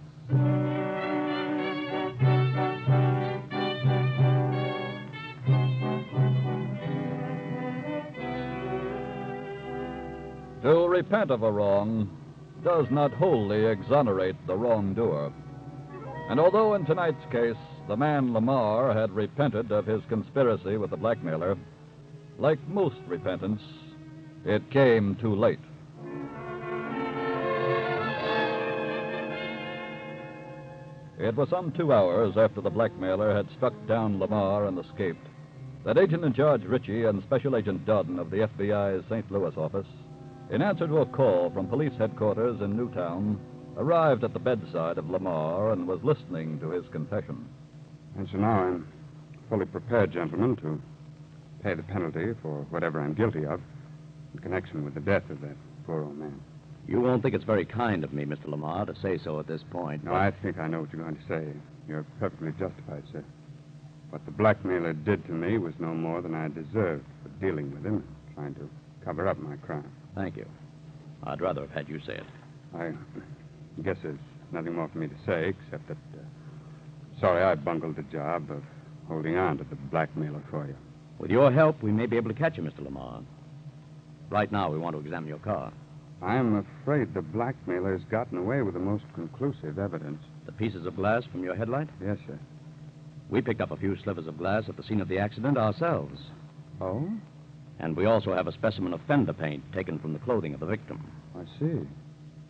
To repent of a wrong does not wholly exonerate the wrongdoer. And although in tonight's case the man Lamar had repented of his conspiracy with the blackmailer, like most repentance, it came too late. It was some two hours after the blackmailer had struck down Lamar and escaped that Agent in Charge Ritchie and Special Agent Dodden of the FBI's St. Louis office, in answer to a call from police headquarters in Newtown, arrived at the bedside of Lamar and was listening to his confession. And so now I'm fully prepared, gentlemen, to pay the penalty for whatever I'm guilty of in connection with the death of that poor old man. You won't think it's very kind of me, Mr. Lamar, to say so at this point. No, I think I know what you're going to say. You're perfectly justified, sir. What the blackmailer did to me was no more than I deserved for dealing with him and trying to cover up my crime. Thank you. I'd rather have had you say it. I guess there's nothing more for me to say except that. Uh, sorry I bungled the job of holding on to the blackmailer for you. With your help, we may be able to catch you, Mr. Lamar. Right now, we want to examine your car. I'm afraid the blackmailer's gotten away with the most conclusive evidence. The pieces of glass from your headlight? Yes, sir. We picked up a few slivers of glass at the scene of the accident ourselves. Oh? And we also have a specimen of fender paint taken from the clothing of the victim. I see.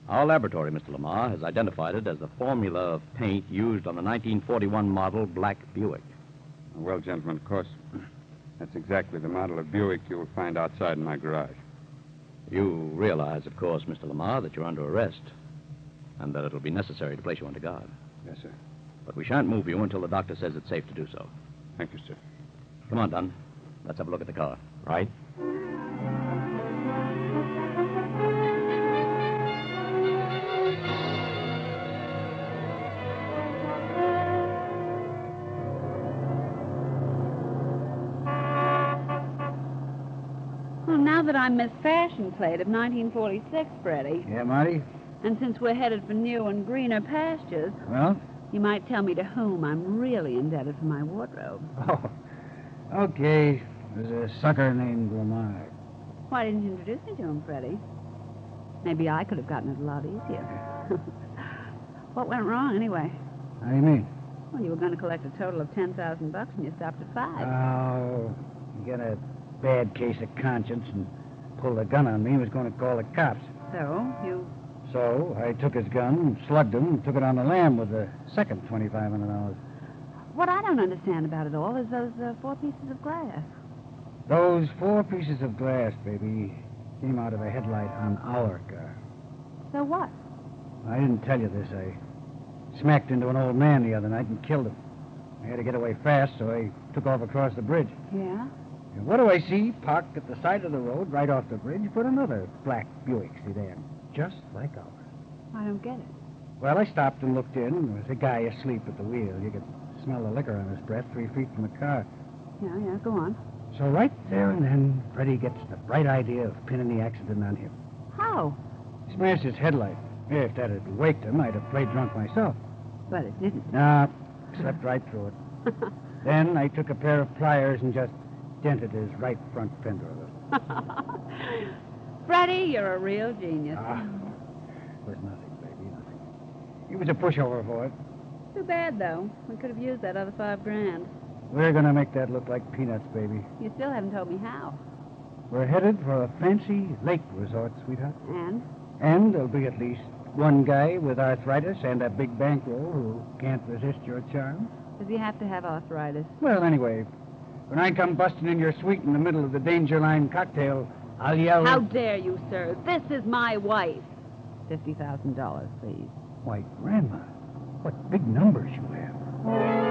Our laboratory, Mr. Lamar, has identified it as the formula of paint used on the 1941 model Black Buick. Well, gentlemen, of course, that's exactly the model of Buick you'll find outside in my garage. You realize, of course, Mr. Lamar, that you're under arrest and that it'll be necessary to place you under guard. Yes, sir. But we shan't move you until the doctor says it's safe to do so. Thank you, sir. Come on, Dunn. Let's have a look at the car. Right. Well, now that I'm Miss Fashion Plate of 1946, Freddie, Yeah, Marty? and since we're headed for new and greener pastures, Well? you might tell me to whom I'm really indebted for my wardrobe. Oh. Okay. There's a sucker named Lamar. Why didn't you introduce me to him, Freddie? Maybe I could have gotten it a lot easier. what went wrong, anyway? How do you mean? Well, you were going to collect a total of 10000 bucks, and you stopped at five. Oh, you got a bad case of conscience and pulled a gun on me and was going to call the cops. So, you... So I took his gun, slugged him, and took it on the lam with the second $2,500. What I don't understand about it all is those uh, four pieces of glass. Those four pieces of glass, baby, came out of a headlight on our car. So what? I didn't tell you this. I smacked into an old man the other night and killed him. I had to get away fast, so I took off across the bridge. Yeah? And what do I see parked at the side of the road right off the bridge but another black Buick sedan, just like ours. I don't get it. Well, I stopped and looked in. There was a guy asleep at the wheel. You could smell the liquor on his breath three feet from the car. Yeah, yeah, go on. So right there and then, Freddie gets the bright idea of pinning the accident on him. How? He smashed his headlight. If that had waked him, I'd have played drunk myself. But it didn't. Nah, slept right through it. then I took a pair of pliers and just dented his right front fender a little. Freddie, you're a real genius. Ah, it was nothing, baby, nothing. He was a pushover for it. Too bad, though. We could have used that other five grand. We're going to make that look like peanuts, baby. You still haven't told me how. We're headed for a fancy lake resort, sweetheart. And? And there'll be at least one guy with arthritis and a big bankroll who can't resist your charms. Does he have to have arthritis? Well, anyway, when I come busting in your suite in the middle of the danger line cocktail, I'll yell. How dare you, sir? This is my wife. $50,000, please. Why, Grandma, what big numbers you have.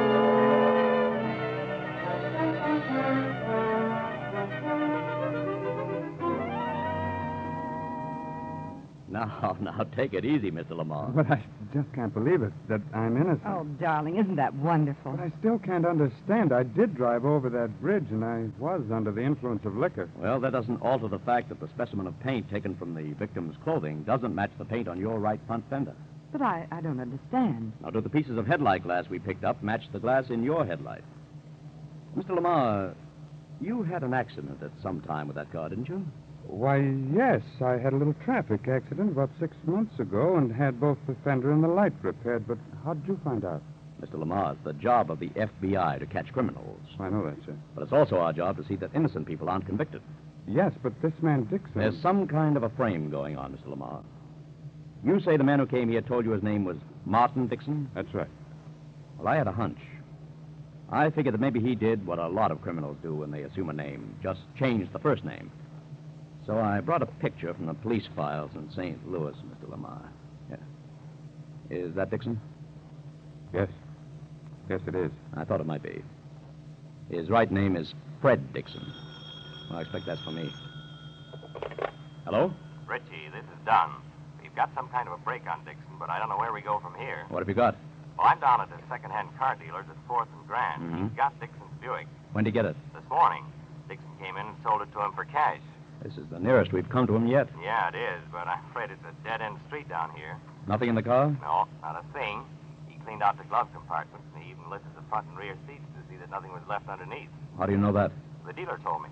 Now, now, take it easy, Mr. Lamar. But I just can't believe it, that I'm innocent. Oh, darling, isn't that wonderful? But I still can't understand. I did drive over that bridge, and I was under the influence of liquor. Well, that doesn't alter the fact that the specimen of paint taken from the victim's clothing doesn't match the paint on your right front fender. But I, I don't understand. Now, do the pieces of headlight glass we picked up match the glass in your headlight? Mr. Lamar, you had an accident at some time with that car, didn't you? Why, yes. I had a little traffic accident about six months ago and had both the fender and the light repaired. But how did you find out? Mr. Lamar, it's the job of the FBI to catch criminals. I know that, sir. But it's also our job to see that innocent people aren't convicted. Yes, but this man Dixon. There's some kind of a frame going on, Mr. Lamar. You say the man who came here told you his name was Martin Dixon? That's right. Well, I had a hunch. I figured that maybe he did what a lot of criminals do when they assume a name just change the first name. So I brought a picture from the police files in St. Louis, Mr. Lamar. Yeah. Is that Dixon? Yes. Yes, it is. I thought it might be. His right name is Fred Dixon. Well, I expect that's for me. Hello? Ritchie, this is Dunn. We've got some kind of a break on Dixon, but I don't know where we go from here. What have you got? Well, I'm down at the second-hand car dealer's at 4th and Grand. Mhm. He's got Dixon's Buick When did you get it? this morning. Dixon came in and sold it to him for cash. This is the nearest we've come to him yet. Yeah, it is, but I'm afraid it's a dead-end street down here. Nothing in the car? No, not a thing. He cleaned out the glove compartments, and he even lifted the front and rear seats to see that nothing was left underneath. How do you know that? The dealer told me.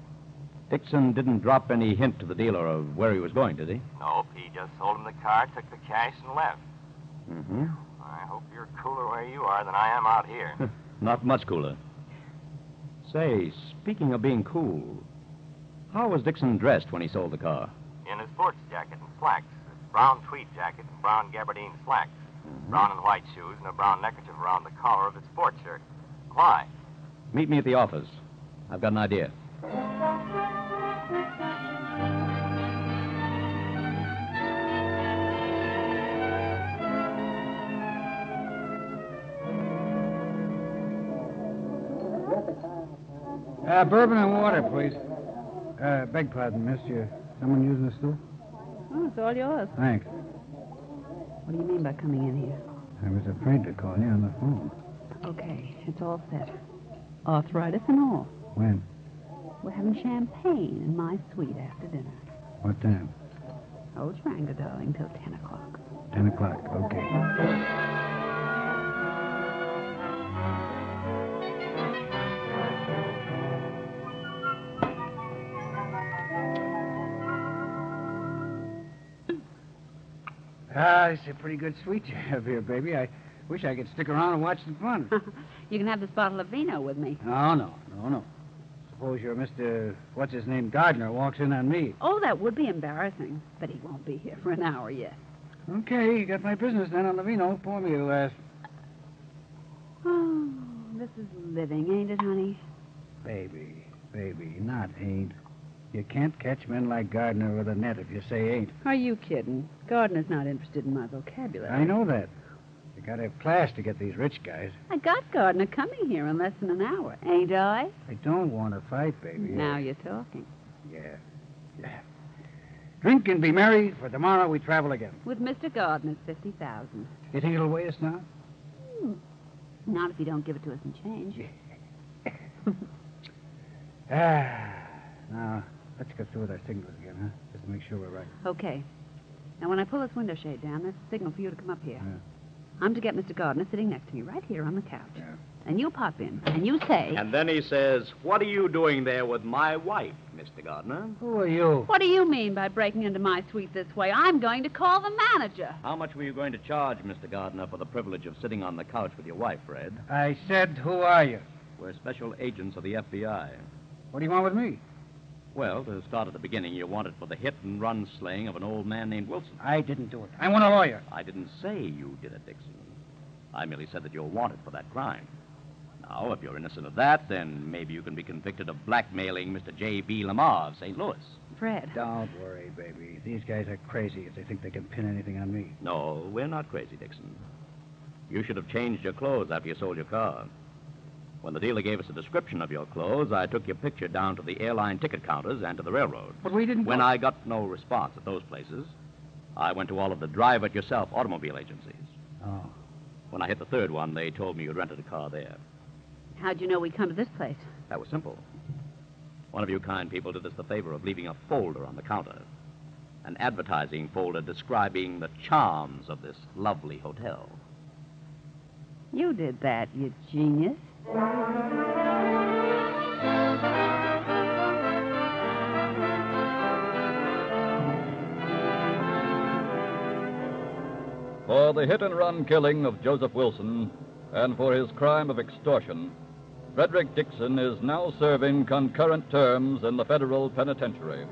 Dixon didn't drop any hint to the dealer of where he was going, did he? Nope, he just sold him the car, took the cash, and left. Mm-hmm. I hope you're cooler where you are than I am out here. Not much cooler. Say, speaking of being cool, how was Dixon dressed when he sold the car? In a sports jacket and slacks, a brown tweed jacket and brown gabardine slacks, brown and white shoes, and a brown neckerchief around the collar of his sports shirt. Why? Meet me at the office. I've got an idea. Uh, bourbon and water, please. Uh, beg pardon, miss. You someone using the stool? Oh, it's all yours. Thanks. What do you mean by coming in here? I was afraid to call you on the phone. Okay, it's all set. Arthritis and all. When? We're having champagne in my suite after dinner. What time? Oh, Trango, darling, till 10 o'clock. Ten o'clock. Okay. It's a pretty good suite you have here, baby. I wish I could stick around and watch the fun. You can have this bottle of vino with me. no, no, no, no. Suppose your Mr. What's his name Gardner walks in on me. Oh, that would be embarrassing, but he won't be here for an hour yet. Okay, you got my business then on the vino. Pour me a glass. Oh, this is living, ain't it, honey? Baby, baby, not ain't. You can't catch men like Gardner with a net if you say ain't. Are you kidding? Gardner's not interested in my vocabulary. I know that. You gotta have class to get these rich guys. I got Gardner coming here in less than an hour, ain't I? I don't want to fight, baby. Now you're talking. Yeah. Yeah. Drink and be merry, for tomorrow we travel again. With Mr. Gardner's 50000 You think it'll weigh us now? Hmm. Not if you don't give it to us in change. Ah. Now, let's go through with our signals again, huh? Just to make sure we're right. Okay. Now, when I pull this window shade down, that's a signal for you to come up here. I'm to get Mr. Gardner sitting next to me right here on the couch. And you pop in, and you say, And then he says, What are you doing there with my wife, Mr. Gardner? Who are you? What do you mean by breaking into my suite this way? I'm going to call the manager. How much were you going to charge, Mr. Gardner, for the privilege of sitting on the couch with your wife, Fred? I said, who are you? We're special agents of the FBI. What do you want with me? Well, to start at the beginning, you're wanted for the hit and run slaying of an old man named Wilson. I didn't do it. I want a lawyer. I didn't say you did it, Dixon. I merely said that you're wanted for that crime. Now, if you're innocent of that, then maybe you can be convicted of blackmailing Mr. J.B. Lamar of St. Louis. Fred. Don't worry, baby. These guys are crazy if they think they can pin anything on me. No, we're not crazy, Dixon. You should have changed your clothes after you sold your car. When the dealer gave us a description of your clothes, I took your picture down to the airline ticket counters and to the railroad. But we didn't. When go- I got no response at those places, I went to all of the drive it yourself automobile agencies. Oh. When I hit the third one, they told me you'd rented a car there. How'd you know we'd come to this place? That was simple. One of you kind people did us the favor of leaving a folder on the counter. An advertising folder describing the charms of this lovely hotel. You did that, you genius. For the hit and run killing of Joseph Wilson and for his crime of extortion, Frederick Dixon is now serving concurrent terms in the federal penitentiary.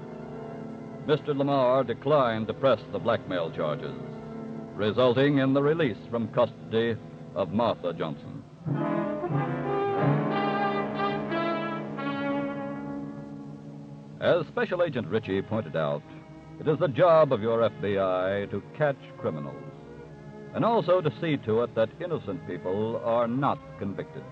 Mr. Lamar declined to press the blackmail charges, resulting in the release from custody of Martha Johnson. As Special Agent Ritchie pointed out, it is the job of your FBI to catch criminals and also to see to it that innocent people are not convicted.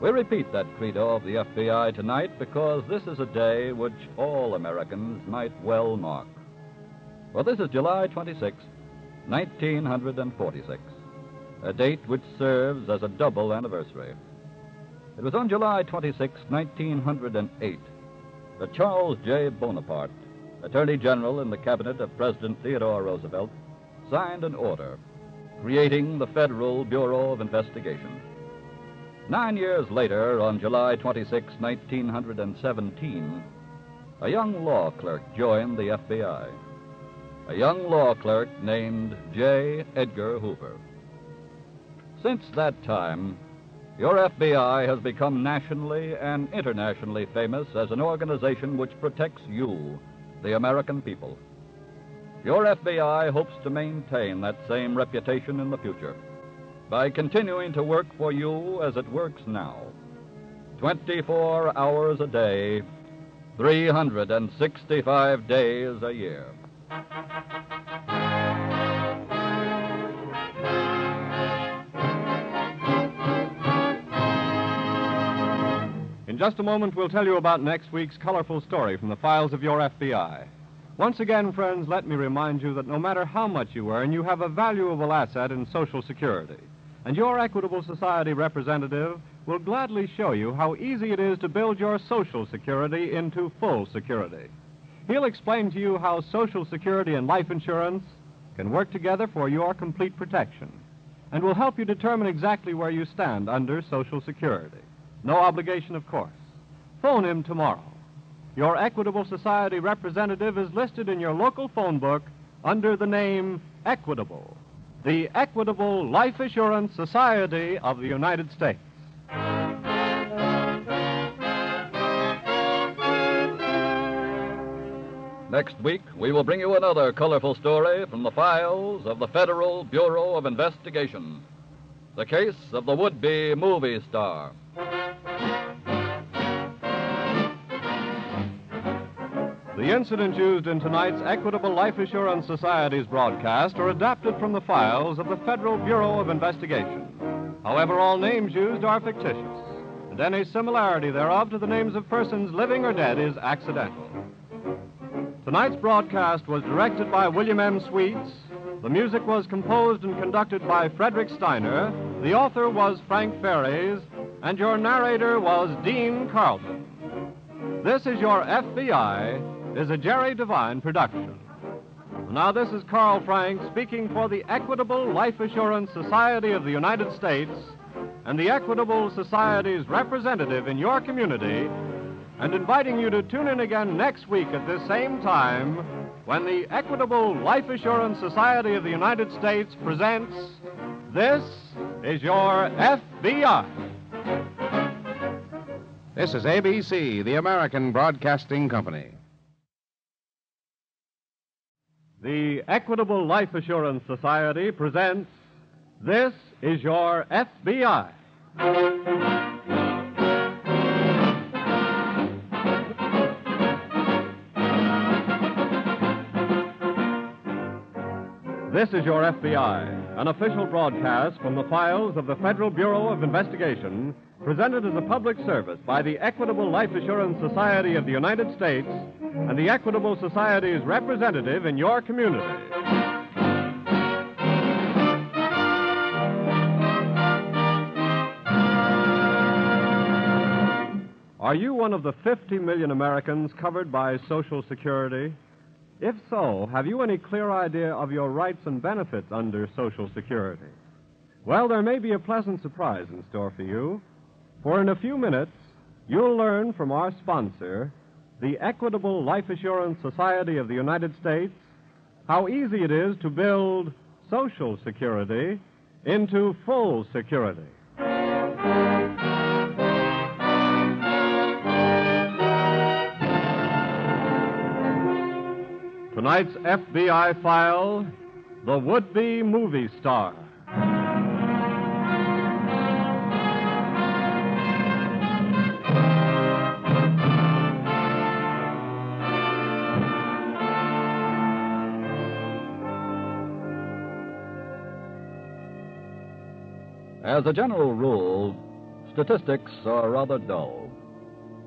We repeat that credo of the FBI tonight because this is a day which all Americans might well mark. For this is July 26, 1946, a date which serves as a double anniversary. It was on July 26, 1908, that Charles J. Bonaparte, Attorney General in the cabinet of President Theodore Roosevelt, signed an order creating the Federal Bureau of Investigation. Nine years later, on July 26, 1917, a young law clerk joined the FBI. A young law clerk named J. Edgar Hoover. Since that time, your FBI has become nationally and internationally famous as an organization which protects you, the American people. Your FBI hopes to maintain that same reputation in the future by continuing to work for you as it works now 24 hours a day, 365 days a year. In just a moment, we'll tell you about next week's colorful story from the files of your FBI. Once again, friends, let me remind you that no matter how much you earn, you have a valuable asset in Social Security. And your Equitable Society representative will gladly show you how easy it is to build your Social Security into full security. He'll explain to you how Social Security and life insurance can work together for your complete protection and will help you determine exactly where you stand under Social Security. No obligation, of course. Phone him tomorrow. Your Equitable Society representative is listed in your local phone book under the name Equitable, the Equitable Life Assurance Society of the United States. Next week, we will bring you another colorful story from the files of the Federal Bureau of Investigation the case of the would be movie star. The incidents used in tonight's Equitable Life Assurance Society's broadcast are adapted from the files of the Federal Bureau of Investigation. However, all names used are fictitious, and any similarity thereof to the names of persons living or dead is accidental. Tonight's broadcast was directed by William M. Sweets. The music was composed and conducted by Frederick Steiner. The author was Frank Ferries, and your narrator was Dean Carlton. This is Your FBI is a Jerry Devine production. Now, this is Carl Frank speaking for the Equitable Life Assurance Society of the United States and the Equitable Society's representative in your community, and inviting you to tune in again next week at this same time when the Equitable Life Assurance Society of the United States presents This is Your FBI. This is ABC, the American Broadcasting Company. The Equitable Life Assurance Society presents This is Your FBI. This is Your FBI, an official broadcast from the files of the Federal Bureau of Investigation, presented as a public service by the Equitable Life Assurance Society of the United States and the Equitable Society's representative in your community. Are you one of the 50 million Americans covered by Social Security? If so, have you any clear idea of your rights and benefits under Social Security? Well, there may be a pleasant surprise in store for you, for in a few minutes, you'll learn from our sponsor, the Equitable Life Assurance Society of the United States, how easy it is to build Social Security into full security. Tonight's FBI file The Would Be Movie Star. As a general rule, statistics are rather dull.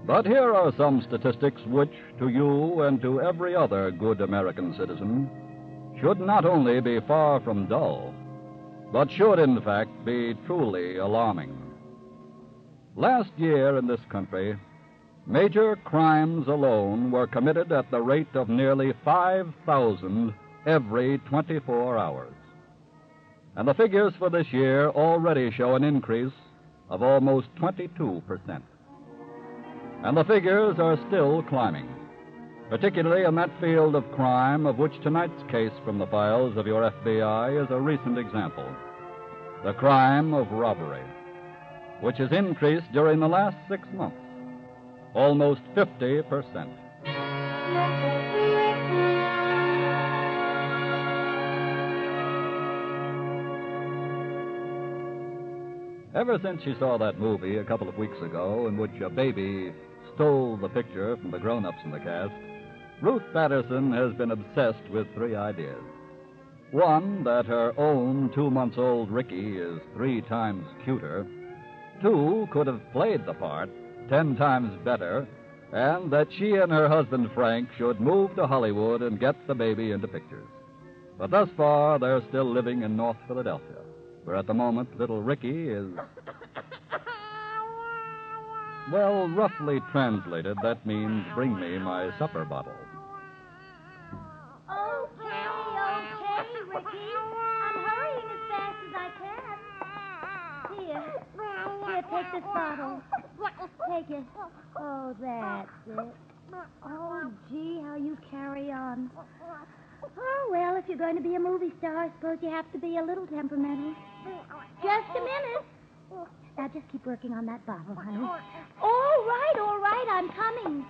But here are some statistics which, to you and to every other good American citizen, should not only be far from dull, but should, in fact, be truly alarming. Last year in this country, major crimes alone were committed at the rate of nearly 5,000 every 24 hours. And the figures for this year already show an increase of almost 22%. And the figures are still climbing, particularly in that field of crime of which tonight's case from the files of your FBI is a recent example the crime of robbery, which has increased during the last six months almost 50%. Ever since she saw that movie a couple of weeks ago in which a baby stole the picture from the grown ups in the cast, Ruth Patterson has been obsessed with three ideas. One, that her own two months old Ricky is three times cuter. Two, could have played the part ten times better. And that she and her husband Frank should move to Hollywood and get the baby into pictures. But thus far, they're still living in North Philadelphia where at the moment little Ricky is. Well, roughly translated, that means bring me my supper bottle. Okay, okay, Ricky. I'm hurrying as fast as I can. Here. Here, take this bottle. Take it. Oh, that's it. Oh, gee, how you carry on. Oh, well, if you're going to be a movie star, I suppose you have to be a little temperamental. Just a minute. Now, just keep working on that bottle, honey. All right, all right, I'm coming.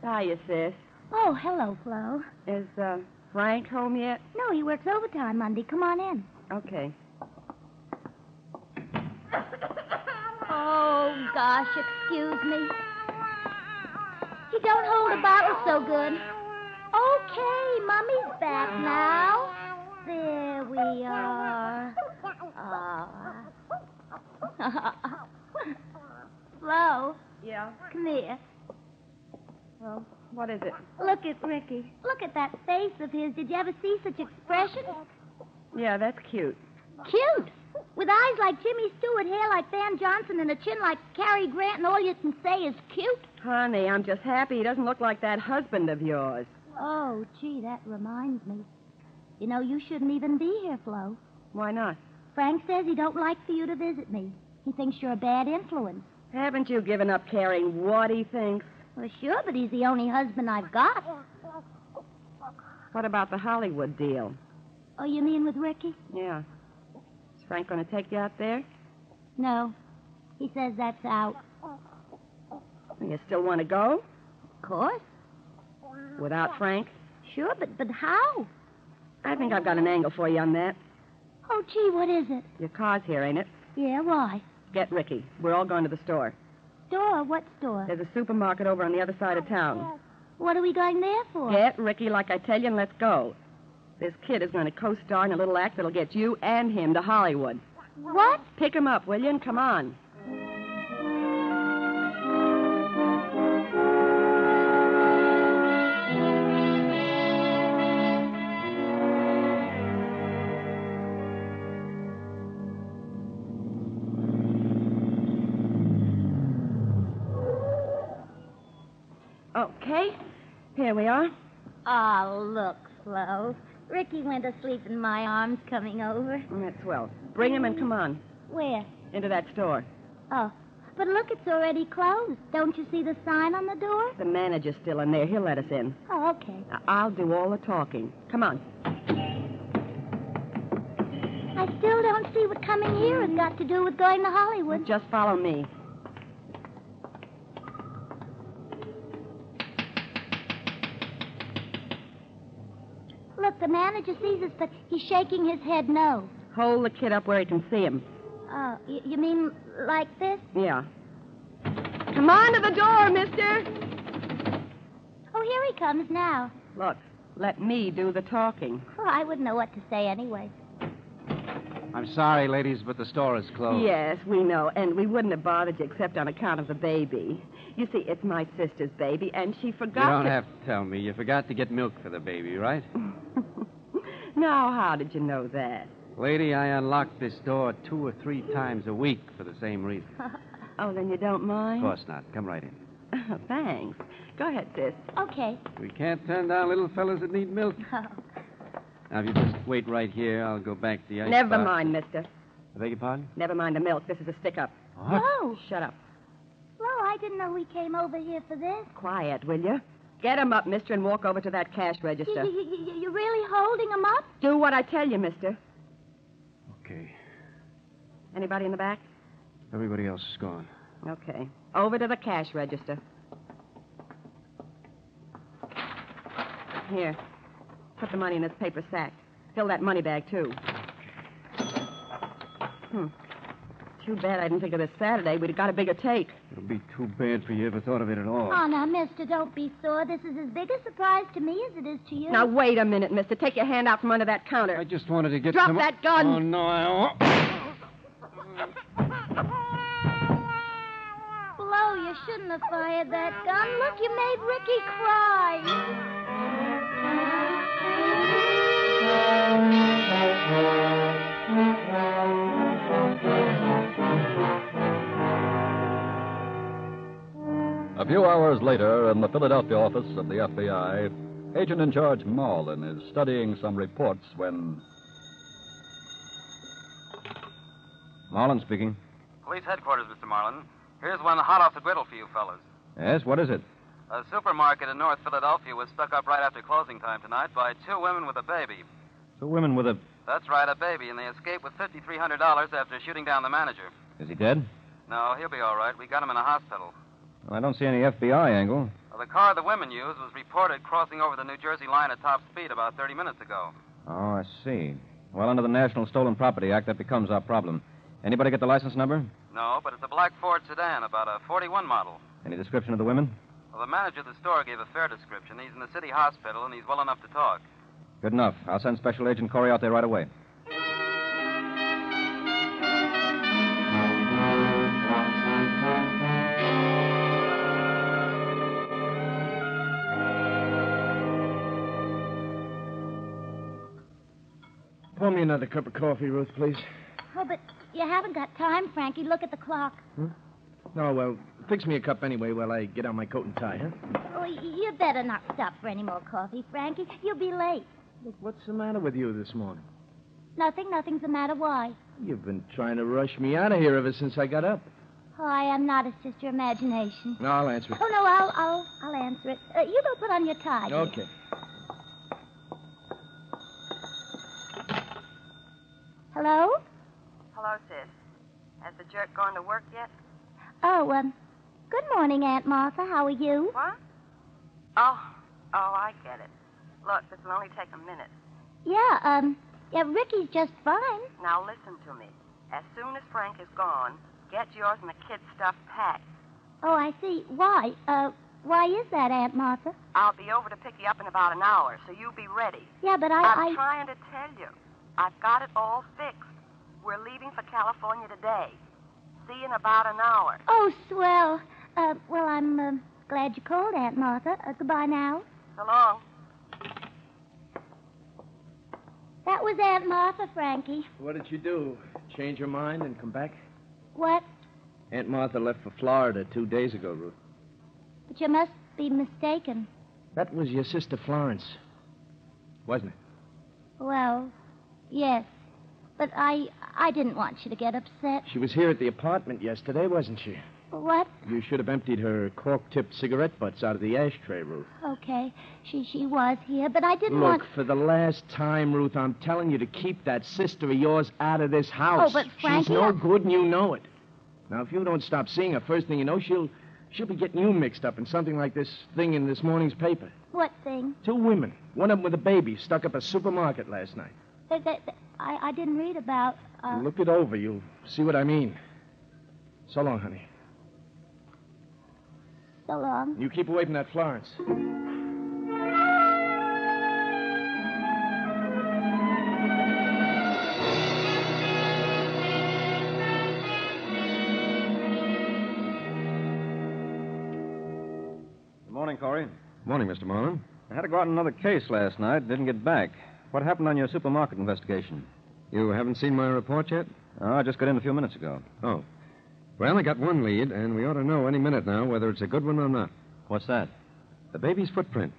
Hiya, sis. Oh, hello, Flo. Is uh, Frank home yet? No, he works overtime Monday. Come on in. Okay. Oh, gosh, excuse me. You don't hold a bottle so good. Okay, Mummy's back now. There we are. Ah. Flo. Yeah? Come here. Well, what is it? Look at Ricky. Look at that face of his. Did you ever see such expression? Yeah, that's cute. Cute. With eyes like Jimmy Stewart, hair like Van Johnson, and a chin like Cary Grant, and all you can say is cute. Honey, I'm just happy he doesn't look like that husband of yours. Oh, gee, that reminds me. You know, you shouldn't even be here, Flo. Why not? Frank says he don't like for you to visit me. He thinks you're a bad influence. Haven't you given up caring what he thinks? Well, sure, but he's the only husband I've got. What about the Hollywood deal? Oh, you mean with Ricky? Yeah. Is Frank going to take you out there? No. He says that's out. You still want to go? Of course. Without Frank? Sure, but but how? I think I've got an angle for you on that. Oh, gee, what is it? Your car's here, ain't it? Yeah, why? Get Ricky. We're all going to the store. Store? What store? There's a supermarket over on the other side of oh, town. What are we going there for? Get Ricky like I tell you and let's go. This kid is going to co-star in a little act that'll get you and him to Hollywood. What? Pick him up, will you? And come on. Here we are. Oh, look, Flo. Ricky went to sleep in my arms coming over. Oh, that's well. Bring him and come on. Where? Into that store. Oh. But look, it's already closed. Don't you see the sign on the door? The manager's still in there. He'll let us in. Oh, okay. I'll do all the talking. Come on. I still don't see what coming here has got to do with going to Hollywood. Just follow me. Look, the manager sees us, but he's shaking his head no. Hold the kid up where he can see him. Oh, y- you mean like this? Yeah. Come on to the door, mister. Oh, here he comes now. Look, let me do the talking. Oh, I wouldn't know what to say anyway. I'm sorry, ladies, but the store is closed. Yes, we know, and we wouldn't have bothered you except on account of the baby. You see, it's my sister's baby, and she forgot. You don't to... have to tell me. You forgot to get milk for the baby, right? Now, how did you know that? Lady, I unlock this door two or three times a week for the same reason. Oh, then you don't mind? Of course not. Come right in. Thanks. Go ahead, sis. Okay. We can't turn down little fellas that need milk. Oh. Now, if you just wait right here, I'll go back to the ice Never box. mind, mister. I beg your pardon? Never mind the milk. This is a stick-up. Oh, Shut up. well, I didn't know we came over here for this. Quiet, will you? Get him up, mister, and walk over to that cash You, register. you, you, you're really holding him up? Do what I tell you, mister. Okay. Anybody in the back? Everybody else is gone. Okay. Over to the cash register. Here. Put the money in this paper sack. Fill that money bag, too. Hmm. Too bad I didn't think of this Saturday. We'd have got a bigger take. It'll be too bad for you ever thought of it at all. Oh, now, mister, don't be sore. This is as big a surprise to me as it is to you. Now, wait a minute, mister. Take your hand out from under that counter. I just wanted to get Drop some... that gun. Oh, no, I... Flo, you shouldn't have fired that gun. Look, you made Ricky cry. A few hours later, in the Philadelphia office of the FBI, Agent in charge Marlin is studying some reports when. Marlin speaking. Police headquarters, Mr. Marlin. Here's one hot off the griddle for you fellas. Yes, what is it? A supermarket in North Philadelphia was stuck up right after closing time tonight by two women with a baby. Two women with a... That's right, a baby, and they escaped with $5,300 after shooting down the manager. Is he dead? No, he'll be all right. We got him in a hospital. Well, I don't see any FBI angle. Well, the car the women used was reported crossing over the New Jersey line at top speed about 30 minutes ago. Oh, I see. Well, under the National Stolen Property Act, that becomes our problem. Anybody get the license number? No, but it's a black Ford sedan, about a 41 model. Any description of the women? Well, the manager of the store gave a fair description. He's in the city hospital, and he's well enough to talk. Good enough. I'll send Special Agent Corey out there right away. Me another cup of coffee, Ruth, please. Oh, but you haven't got time, Frankie. Look at the clock. No, well, fix me a cup anyway while I get on my coat and tie, huh? Oh, you better not stop for any more coffee, Frankie. You'll be late. Look, what's the matter with you this morning? Nothing, nothing's the matter. Why? You've been trying to rush me out of here ever since I got up. Oh, I am not a sister imagination. No, I'll answer it. Oh, no, I'll, I'll, I'll answer it. Uh, you go put on your tie. Okay. Hello? Hello, sis. Has the jerk gone to work yet? Oh, um, good morning, Aunt Martha. How are you? What? Oh, oh, I get it. Look, this will only take a minute. Yeah, um, yeah, Ricky's just fine. Now listen to me. As soon as Frank is gone, get yours and the kids' stuff packed. Oh, I see. Why? Uh, why is that, Aunt Martha? I'll be over to pick you up in about an hour, so you be ready. Yeah, but I, I'm I... trying to tell you. I've got it all fixed. We're leaving for California today. See you in about an hour. Oh, swell. Uh, well, I'm uh, glad you called, Aunt Martha. Uh, goodbye now. So long. That was Aunt Martha, Frankie. What did you do? Change your mind and come back? What? Aunt Martha left for Florida two days ago, Ruth. But you must be mistaken. That was your sister Florence, wasn't it? Well, yes. But I I didn't want you to get upset. She was here at the apartment yesterday, wasn't she? What? You should have emptied her cork-tipped cigarette butts out of the ashtray, Ruth. Okay. She she was here, but I didn't Look, want. for the last time, Ruth, I'm telling you to keep that sister of yours out of this oh, house. Oh, but She's Frankie, no I- good, and you know it. Now, if you don't stop seeing her, first thing you know, she'll she'll be getting you mixed up in something like this thing in this morning's paper. What thing? Two women, one of them with a baby, stuck up a supermarket last night. That, that, that- I, I didn't read about. Uh, Look it over. You'll see what I mean. So long, honey. so long. You keep away from that Florence. Good morning, Corey. Morning, Mr. Marlin. I had to go out on another case last night. Didn't get back. What happened on your supermarket investigation? You haven't seen my report yet? Oh, I just got in a few minutes ago. Oh. Well, I got one lead, and we ought to know any minute now whether it's a good one or not. What's that? The baby's footprint.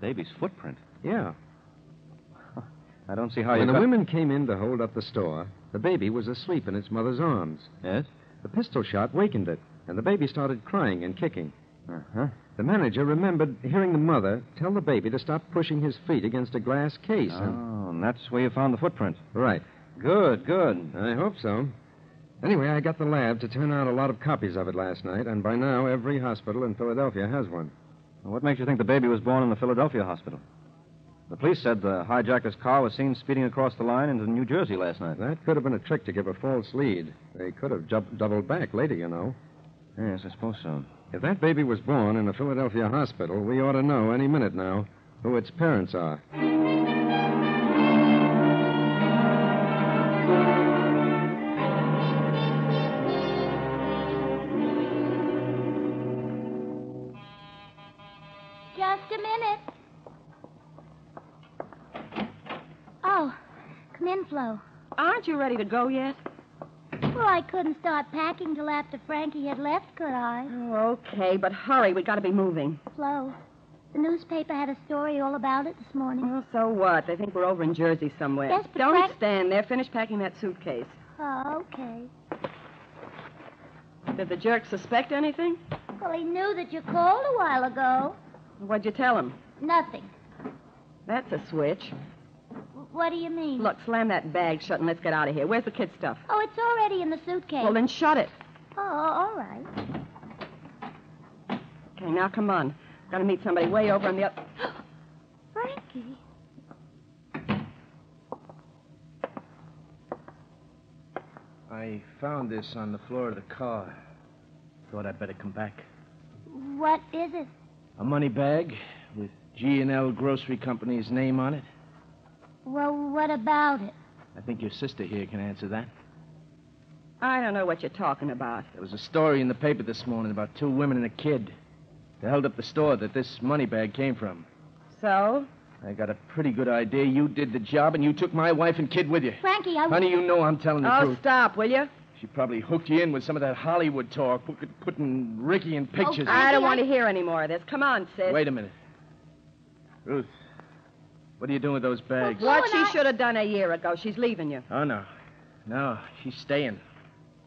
Baby's footprint? Yeah. I don't see how when you the got... women came in to hold up the store, the baby was asleep in its mother's arms. Yes? The pistol shot wakened it, and the baby started crying and kicking. Uh-huh. The manager remembered hearing the mother tell the baby to stop pushing his feet against a glass case. and- Oh, and that's where you found the footprint. Right. Good, good. I hope so. Anyway, I got the lab to turn out a lot of copies of it last night, and by now every hospital in Philadelphia has one. What makes you think the baby was born in the Philadelphia hospital? The police said the hijacker's car was seen speeding across the line into New Jersey last night. That could have been a trick to give a false lead. They could have ju- doubled back later, you know. Yes, I suppose so. If that baby was born in a Philadelphia hospital, we ought to know any minute now who its parents are. Just a minute. Oh, come in, Flo. Aren't you ready to go yet? Well, I couldn't start packing till after Frankie had left, could I? Oh, okay, but hurry. we've got to be moving. Flo, the newspaper had a story all about it this morning. Well, so what? They think we're over in Jersey somewhere. Yes, but Don't Frank- stand there. Finish packing that suitcase. Oh, okay. Did the jerk suspect anything? Well, he knew that you called a while ago. What'd you tell him? Nothing. That's a switch. What do you mean? Look, slam that bag shut and let's get out of here. Where's the kid's stuff? Oh, it's already in the suitcase. Well, then shut it. Oh, all right. Okay, now come on. Got to meet somebody way over on the other. Frankie. I found this on the floor of the car. Thought I'd better come back. What is it? A money bag with G&L Grocery Company's name on it. Well, what about it? I think your sister here can answer that. I don't know what you're talking about. There was a story in the paper this morning about two women and a kid. They held up the store that this money bag came from. So? I got a pretty good idea you did the job and you took my wife and kid with you. Frankie, I. Honey, you know I'm telling the Oh, truth. stop, will you? She probably hooked you in with some of that Hollywood talk, putting Ricky in pictures. Oh, I don't want to hear any more of this. Come on, sis. Wait a minute. Ruth, what are you doing with those bags? What she should have done a year ago. She's leaving you. Oh, no. No, she's staying.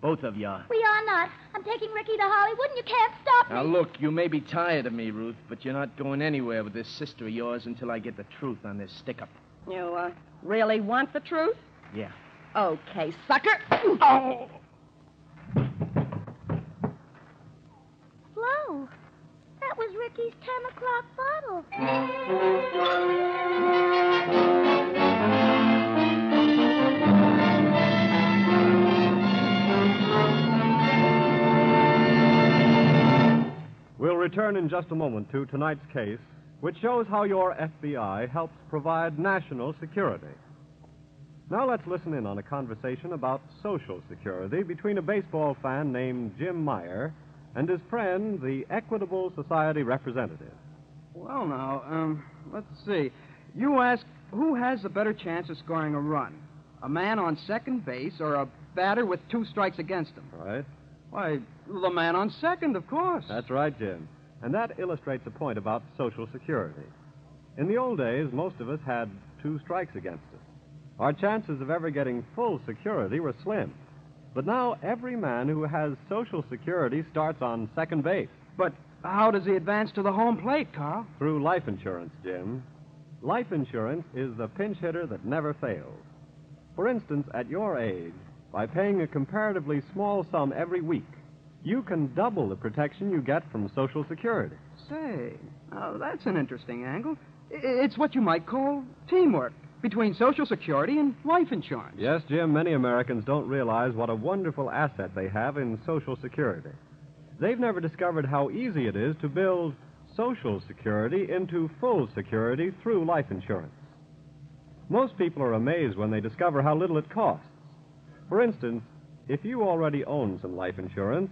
Both of you are. We are not. I'm taking Ricky to Hollywood, and you can't stop me. Now, look, you may be tired of me, Ruth, but you're not going anywhere with this sister of yours until I get the truth on this stick up. You uh, really want the truth? Yeah. Okay, sucker. Oh. Flo, that was Ricky's 10 o'clock bottle. We'll return in just a moment to tonight's case, which shows how your FBI helps provide national security. Now let's listen in on a conversation about social security between a baseball fan named Jim Meyer and his friend, the Equitable Society representative. Well, now, um, let's see. You ask who has the better chance of scoring a run? A man on second base or a batter with two strikes against him? Right? Why, the man on second, of course. That's right, Jim. And that illustrates a point about Social Security. In the old days, most of us had two strikes against us. Our chances of ever getting full security were slim. But now every man who has Social Security starts on second base. But how does he advance to the home plate, Carl? Through life insurance, Jim. Life insurance is the pinch hitter that never fails. For instance, at your age, by paying a comparatively small sum every week, you can double the protection you get from Social Security. Say, now that's an interesting angle. I- It's what you might call teamwork between Social Security and life insurance. Yes, Jim, many Americans don't realize what a wonderful asset they have in Social Security. They've never discovered how easy it is to build Social Security into full security through life insurance. Most people are amazed when they discover how little it costs. For instance, if you already own some life insurance,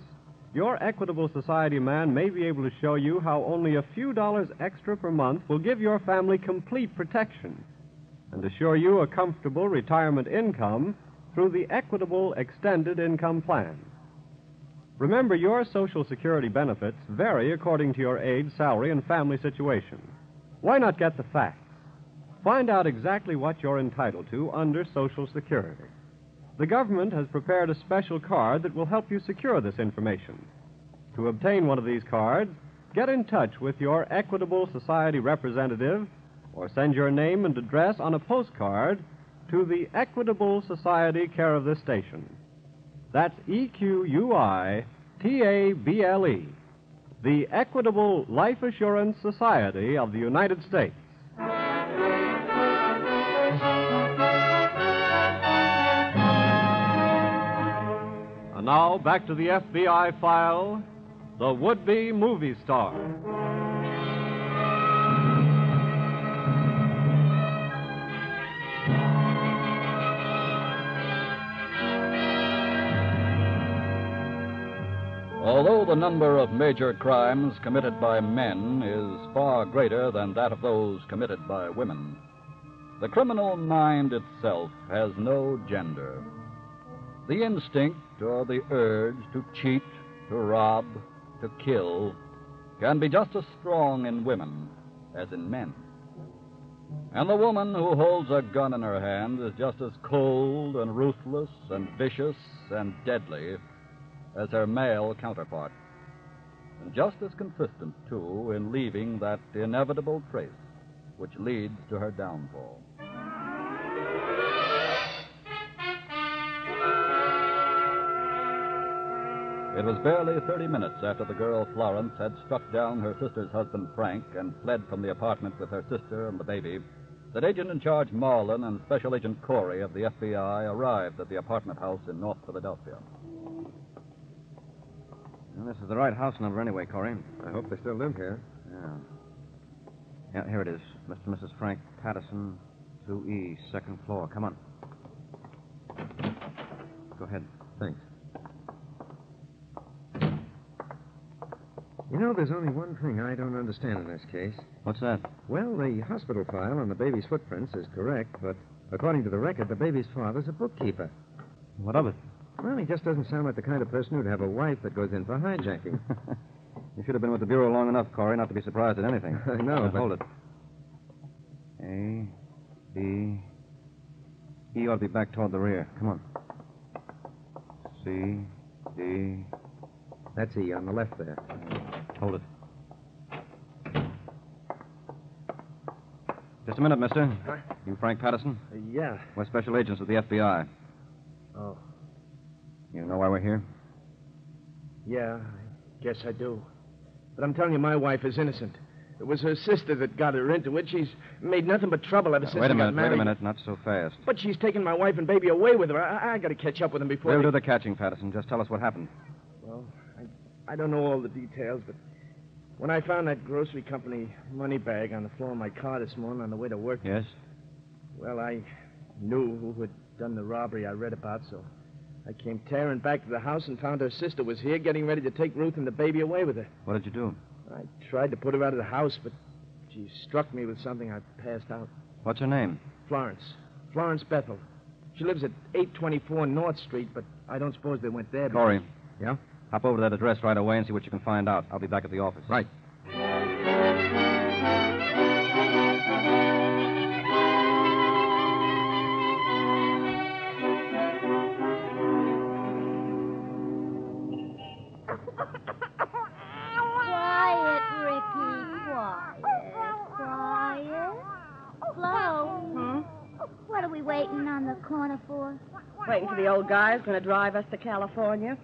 your Equitable Society man may be able to show you how only a few dollars extra per month will give your family complete protection and assure you a comfortable retirement income through the Equitable Extended Income Plan. Remember, your Social Security benefits vary according to your age, salary, and family situation. Why not get the facts? Find out exactly what you're entitled to under Social Security. The government has prepared a special card that will help you secure this information. To obtain one of these cards, get in touch with your Equitable Society representative or send your name and address on a postcard to the Equitable Society care of this station. That's E Q U I T A B L E, the Equitable Life Assurance Society of the United States. And now back to the FBI file The Would Be Movie Star. Although the number of major crimes committed by men is far greater than that of those committed by women, the criminal mind itself has no gender. The instinct or the urge to cheat, to rob, to kill can be just as strong in women as in men. And the woman who holds a gun in her hand is just as cold and ruthless and vicious and deadly as her male counterpart. And just as consistent, too, in leaving that inevitable trace which leads to her downfall. It was barely 30 minutes after the girl Florence had struck down her sister's husband Frank and fled from the apartment with her sister and the baby that Agent in Charge Marlin and Special Agent Corey of the FBI arrived at the apartment house in North Philadelphia. Well, this is the right house number anyway, Corey. I hope they still live here. Yeah. Yeah, here it is. Mr. and Mrs. Frank Patterson, 2E, second floor. Come on. Go ahead. Thanks. You know, there's only one thing I don't understand in this case. What's that? Well, the hospital file on the baby's footprints is correct, but according to the record, the baby's father's a bookkeeper. What of it? Well, he just doesn't sound like the kind of person who'd have a wife that goes in for hijacking. You should have been with the Bureau long enough, Corey, not to be surprised at anything. I know, but- Hold it. A, B. E ought to be back toward the rear. Come on. C, D. That's E on the left there. Hold it. Just a minute, mister. You Frank Patterson? Uh, yeah. We're special agents of the FBI. Oh, You know why we're here? yeah, I guess I do. But I'm telling you, my wife is innocent. It was her sister that got her into it. She's made nothing but trouble ever Now, since wait a minute, wait a minute. Not so fast. But she's taken my wife and baby away with her. I, I got to catch up with them before. We'll they... do the catching, Patterson. Just tell us what happened. Well, I, I don't know all the details, but when I found that grocery company money bag on the floor of my car this morning on the way to work, Yes? well, I knew who had done the robbery I read about, so I came tearing back to the house and found her sister was here getting ready to take Ruth and the baby away with her. What did you do? I tried to put her out of the house, but she struck me with something. I passed out. What's her name? Florence. Florence Bethel. She lives at 824 North Street, but I don't suppose they went there. because- Corey. Yeah? Hop over to that address right away and see what you can find out. I'll be back at the office. Right. Waiting for the old guy who's going to drive us to California.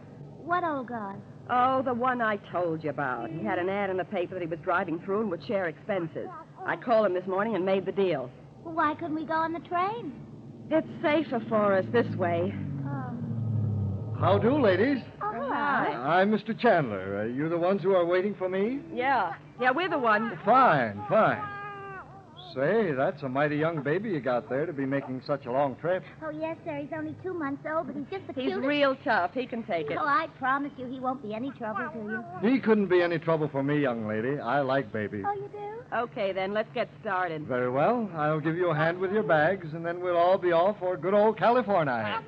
What old guy? Oh, the one I told you about. He had an ad in the paper that he was driving through and would share expenses. I called him this morning and made the deal. Well, why couldn't we go on the train? It's safer for us this way. Oh. How do, ladies? Oh, Hi. I'm Mr. Chandler. Are you the ones who are waiting for me? Yeah. Yeah, we're the ones. Fine, fine. Say, that's a mighty young baby you got there to be making such a long trip. Oh, yes, sir. He's only two months old, but he's just the He's cutest. real tough. He can take it. Oh, I promise you he won't be any trouble to you. He couldn't be any trouble for me, young lady. I like babies. Oh, you do? Okay, then, let's get started. Very well. I'll give you a hand with your bags, and then we'll all be off for good old California.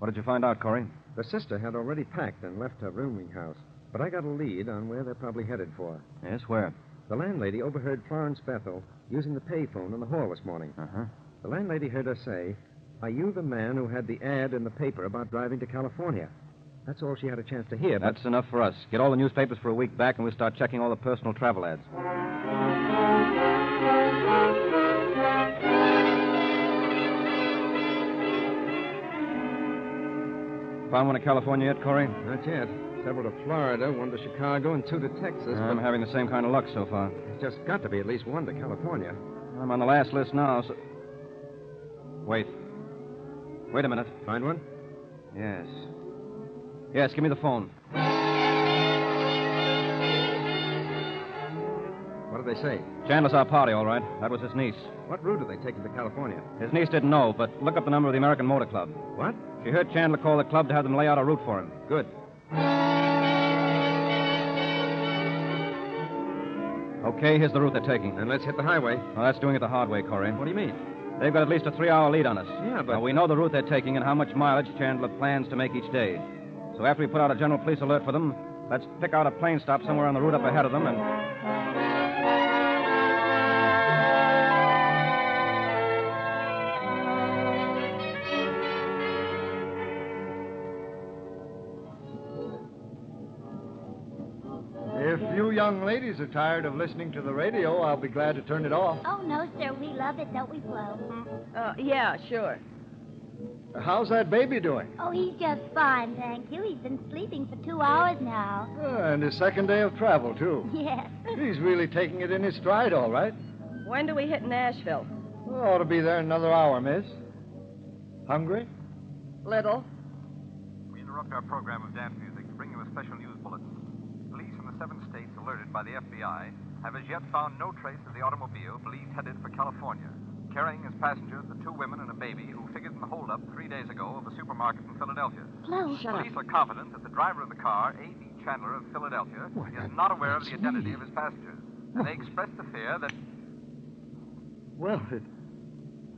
What did you find out, Corey? The sister had already packed and left her rooming house, but I got a lead on where they're probably headed for. Yes, where? The landlady overheard Florence Bethel using the payphone in the hall this morning. Uh-huh. The landlady heard her say, Are you the man who had the ad in the paper about driving to California? That's all she had a chance to hear, but That's enough for us. Get all the newspapers for a week back, and we'll start checking all the personal travel ads. Found one in California yet, Corey? not yet. Several to Florida, one to Chicago, and two to Texas. I'm but having the same kind of luck so far. there's just got to be at least one to California. I'm on the last list now, so. Wait. Wait a minute. Find one? Yes. Yes, give me the phone. What did they say? Chandler's our party, all right. That was his niece. What route are they taking to California? His niece didn't know, but look up the number of the American Motor Club. What? She heard Chandler call the club to have them lay out a route for him. Good. Okay, here's the route they're taking. Then let's hit the highway. Well, that's doing it the hard way, Corey. What do you mean? They've got at least a three-hour lead on us. Yeah, but- Now, we know the route they're taking and how much mileage Chandler plans to make each day. So after we put out a general police alert for them, let's pick out a plane stop somewhere on the route up ahead of them and... young ladies are tired of listening to the radio, I'll be glad to turn it off. Oh, no, sir. We love it, don't we, Flo? Uh, yeah, sure. How's that baby doing? Oh, he's just fine, thank you. He's been sleeping for two hours now. Ah, and his second day of travel, too. Yes. He's really taking it in his stride, all right. When do we hit Nashville? Well, ought to be there in another hour, miss. Hungry? Little. We interrupt our program of dance music to bring you a special news bulletin. Police in the seven states alerted by the FBI have as yet found no trace of the automobile believed headed for California, carrying as passengers the two women and a baby who figured in the holdup three days ago of a supermarket in Philadelphia. Flo, Police are confident that the driver of the car, A.B. Chandler of Philadelphia, is not aware of the identity of his passengers, and they express the fear that Well, it,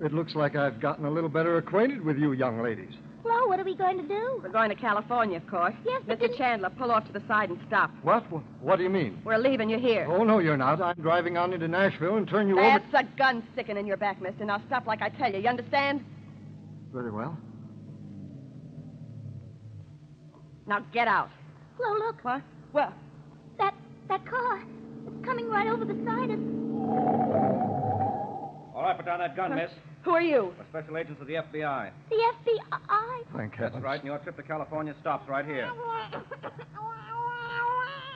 it looks like I've gotten a little better acquainted with you young ladies. Flo, what are we going to do? We're going to California, of course. Yes, but Mr. Chandler, pull off to the side and stop. What? What do you mean? We're leaving you here. Oh, no, you're not. I'm driving on into Nashville and turn you over. That's over. a gun sticking in your back, mister. Now stop like I tell you. You understand? Very well. Now get out. Flo, look. What? Well, That that car. It's coming right over the side of. All right, put down that gun, miss. Who are you? We're special agents of the FBI. The FBI. Thank That's right, and your trip to California stops right here.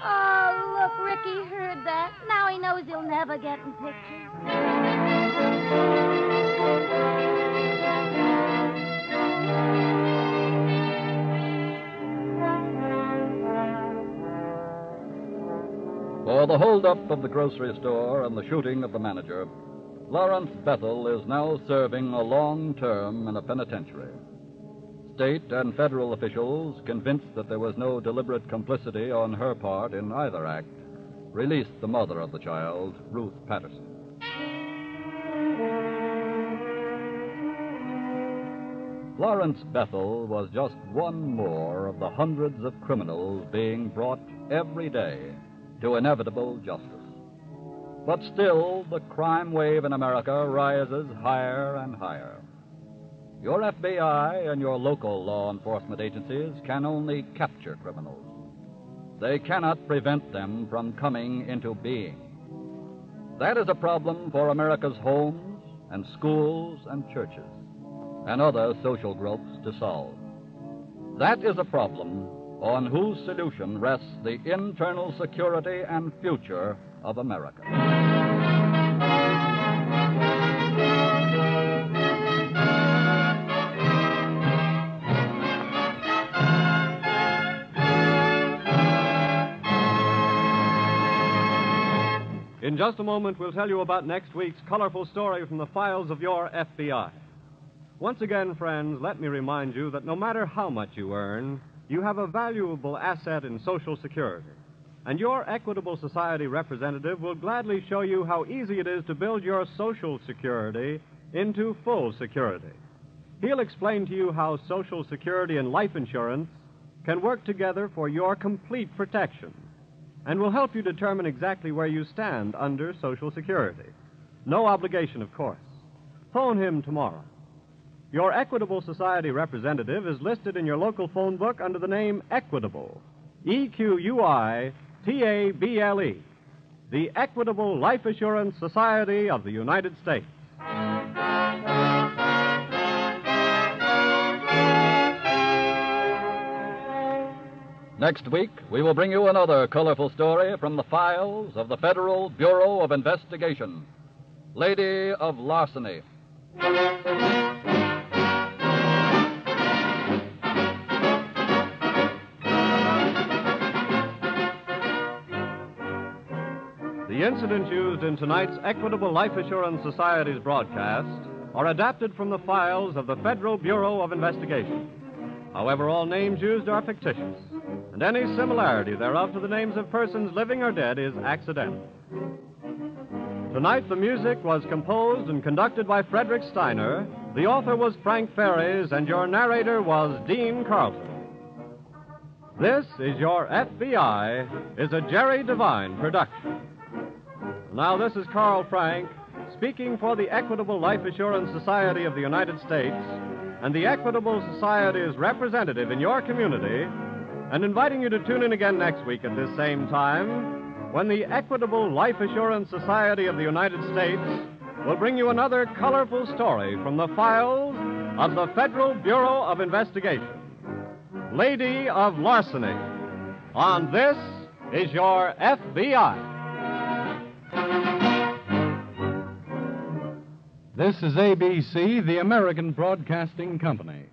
Oh, look, Ricky heard that. Now he knows he'll never get in pictures. For the holdup of the grocery store and the shooting of the manager, Florence Bethel is now serving a long term in a penitentiary. State and federal officials, convinced that there was no deliberate complicity on her part in either act, released the mother of the child, Ruth Patterson. Florence Bethel was just one more of the hundreds of criminals being brought every day to inevitable justice. But still, the crime wave in America rises higher and higher. Your FBI and your local law enforcement agencies can only capture criminals. They cannot prevent them from coming into being. That is a problem for America's homes and schools and churches and other social groups to solve. That is a problem on whose solution rests the internal security and future of America. In just a moment, we'll tell you about next week's colorful story from the files of your FBI. Once again, friends, let me remind you that no matter how much you earn, you have a valuable asset in Social Security. And your Equitable Society representative will gladly show you how easy it is to build your Social Security into full security. He'll explain to you how Social Security and life insurance can work together for your complete protection and will help you determine exactly where you stand under Social Security. No obligation, of course. Phone him tomorrow. Your Equitable Society representative is listed in your local phone book under the name Equitable. E Q U I T A B L E. The Equitable Life Assurance Society of the United States. Next week, we will bring you another colorful story from the files of the Federal Bureau of Investigation Lady of Larceny. Incidents used in tonight's Equitable Life Assurance Society's broadcast are adapted from the files of the Federal Bureau of Investigation. However, all names used are fictitious, and any similarity thereof to the names of persons living or dead is accidental. Tonight, the music was composed and conducted by Frederick Steiner. The author was Frank Ferries, and your narrator was Dean Carlton. This is Your FBI is a Jerry Devine production. Now, this is Carl Frank speaking for the Equitable Life Assurance Society of the United States and the Equitable Society's representative in your community, and inviting you to tune in again next week at this same time when the Equitable Life Assurance Society of the United States will bring you another colorful story from the files of the Federal Bureau of Investigation Lady of Larceny. On This is Your FBI. This is ABC, the American Broadcasting Company.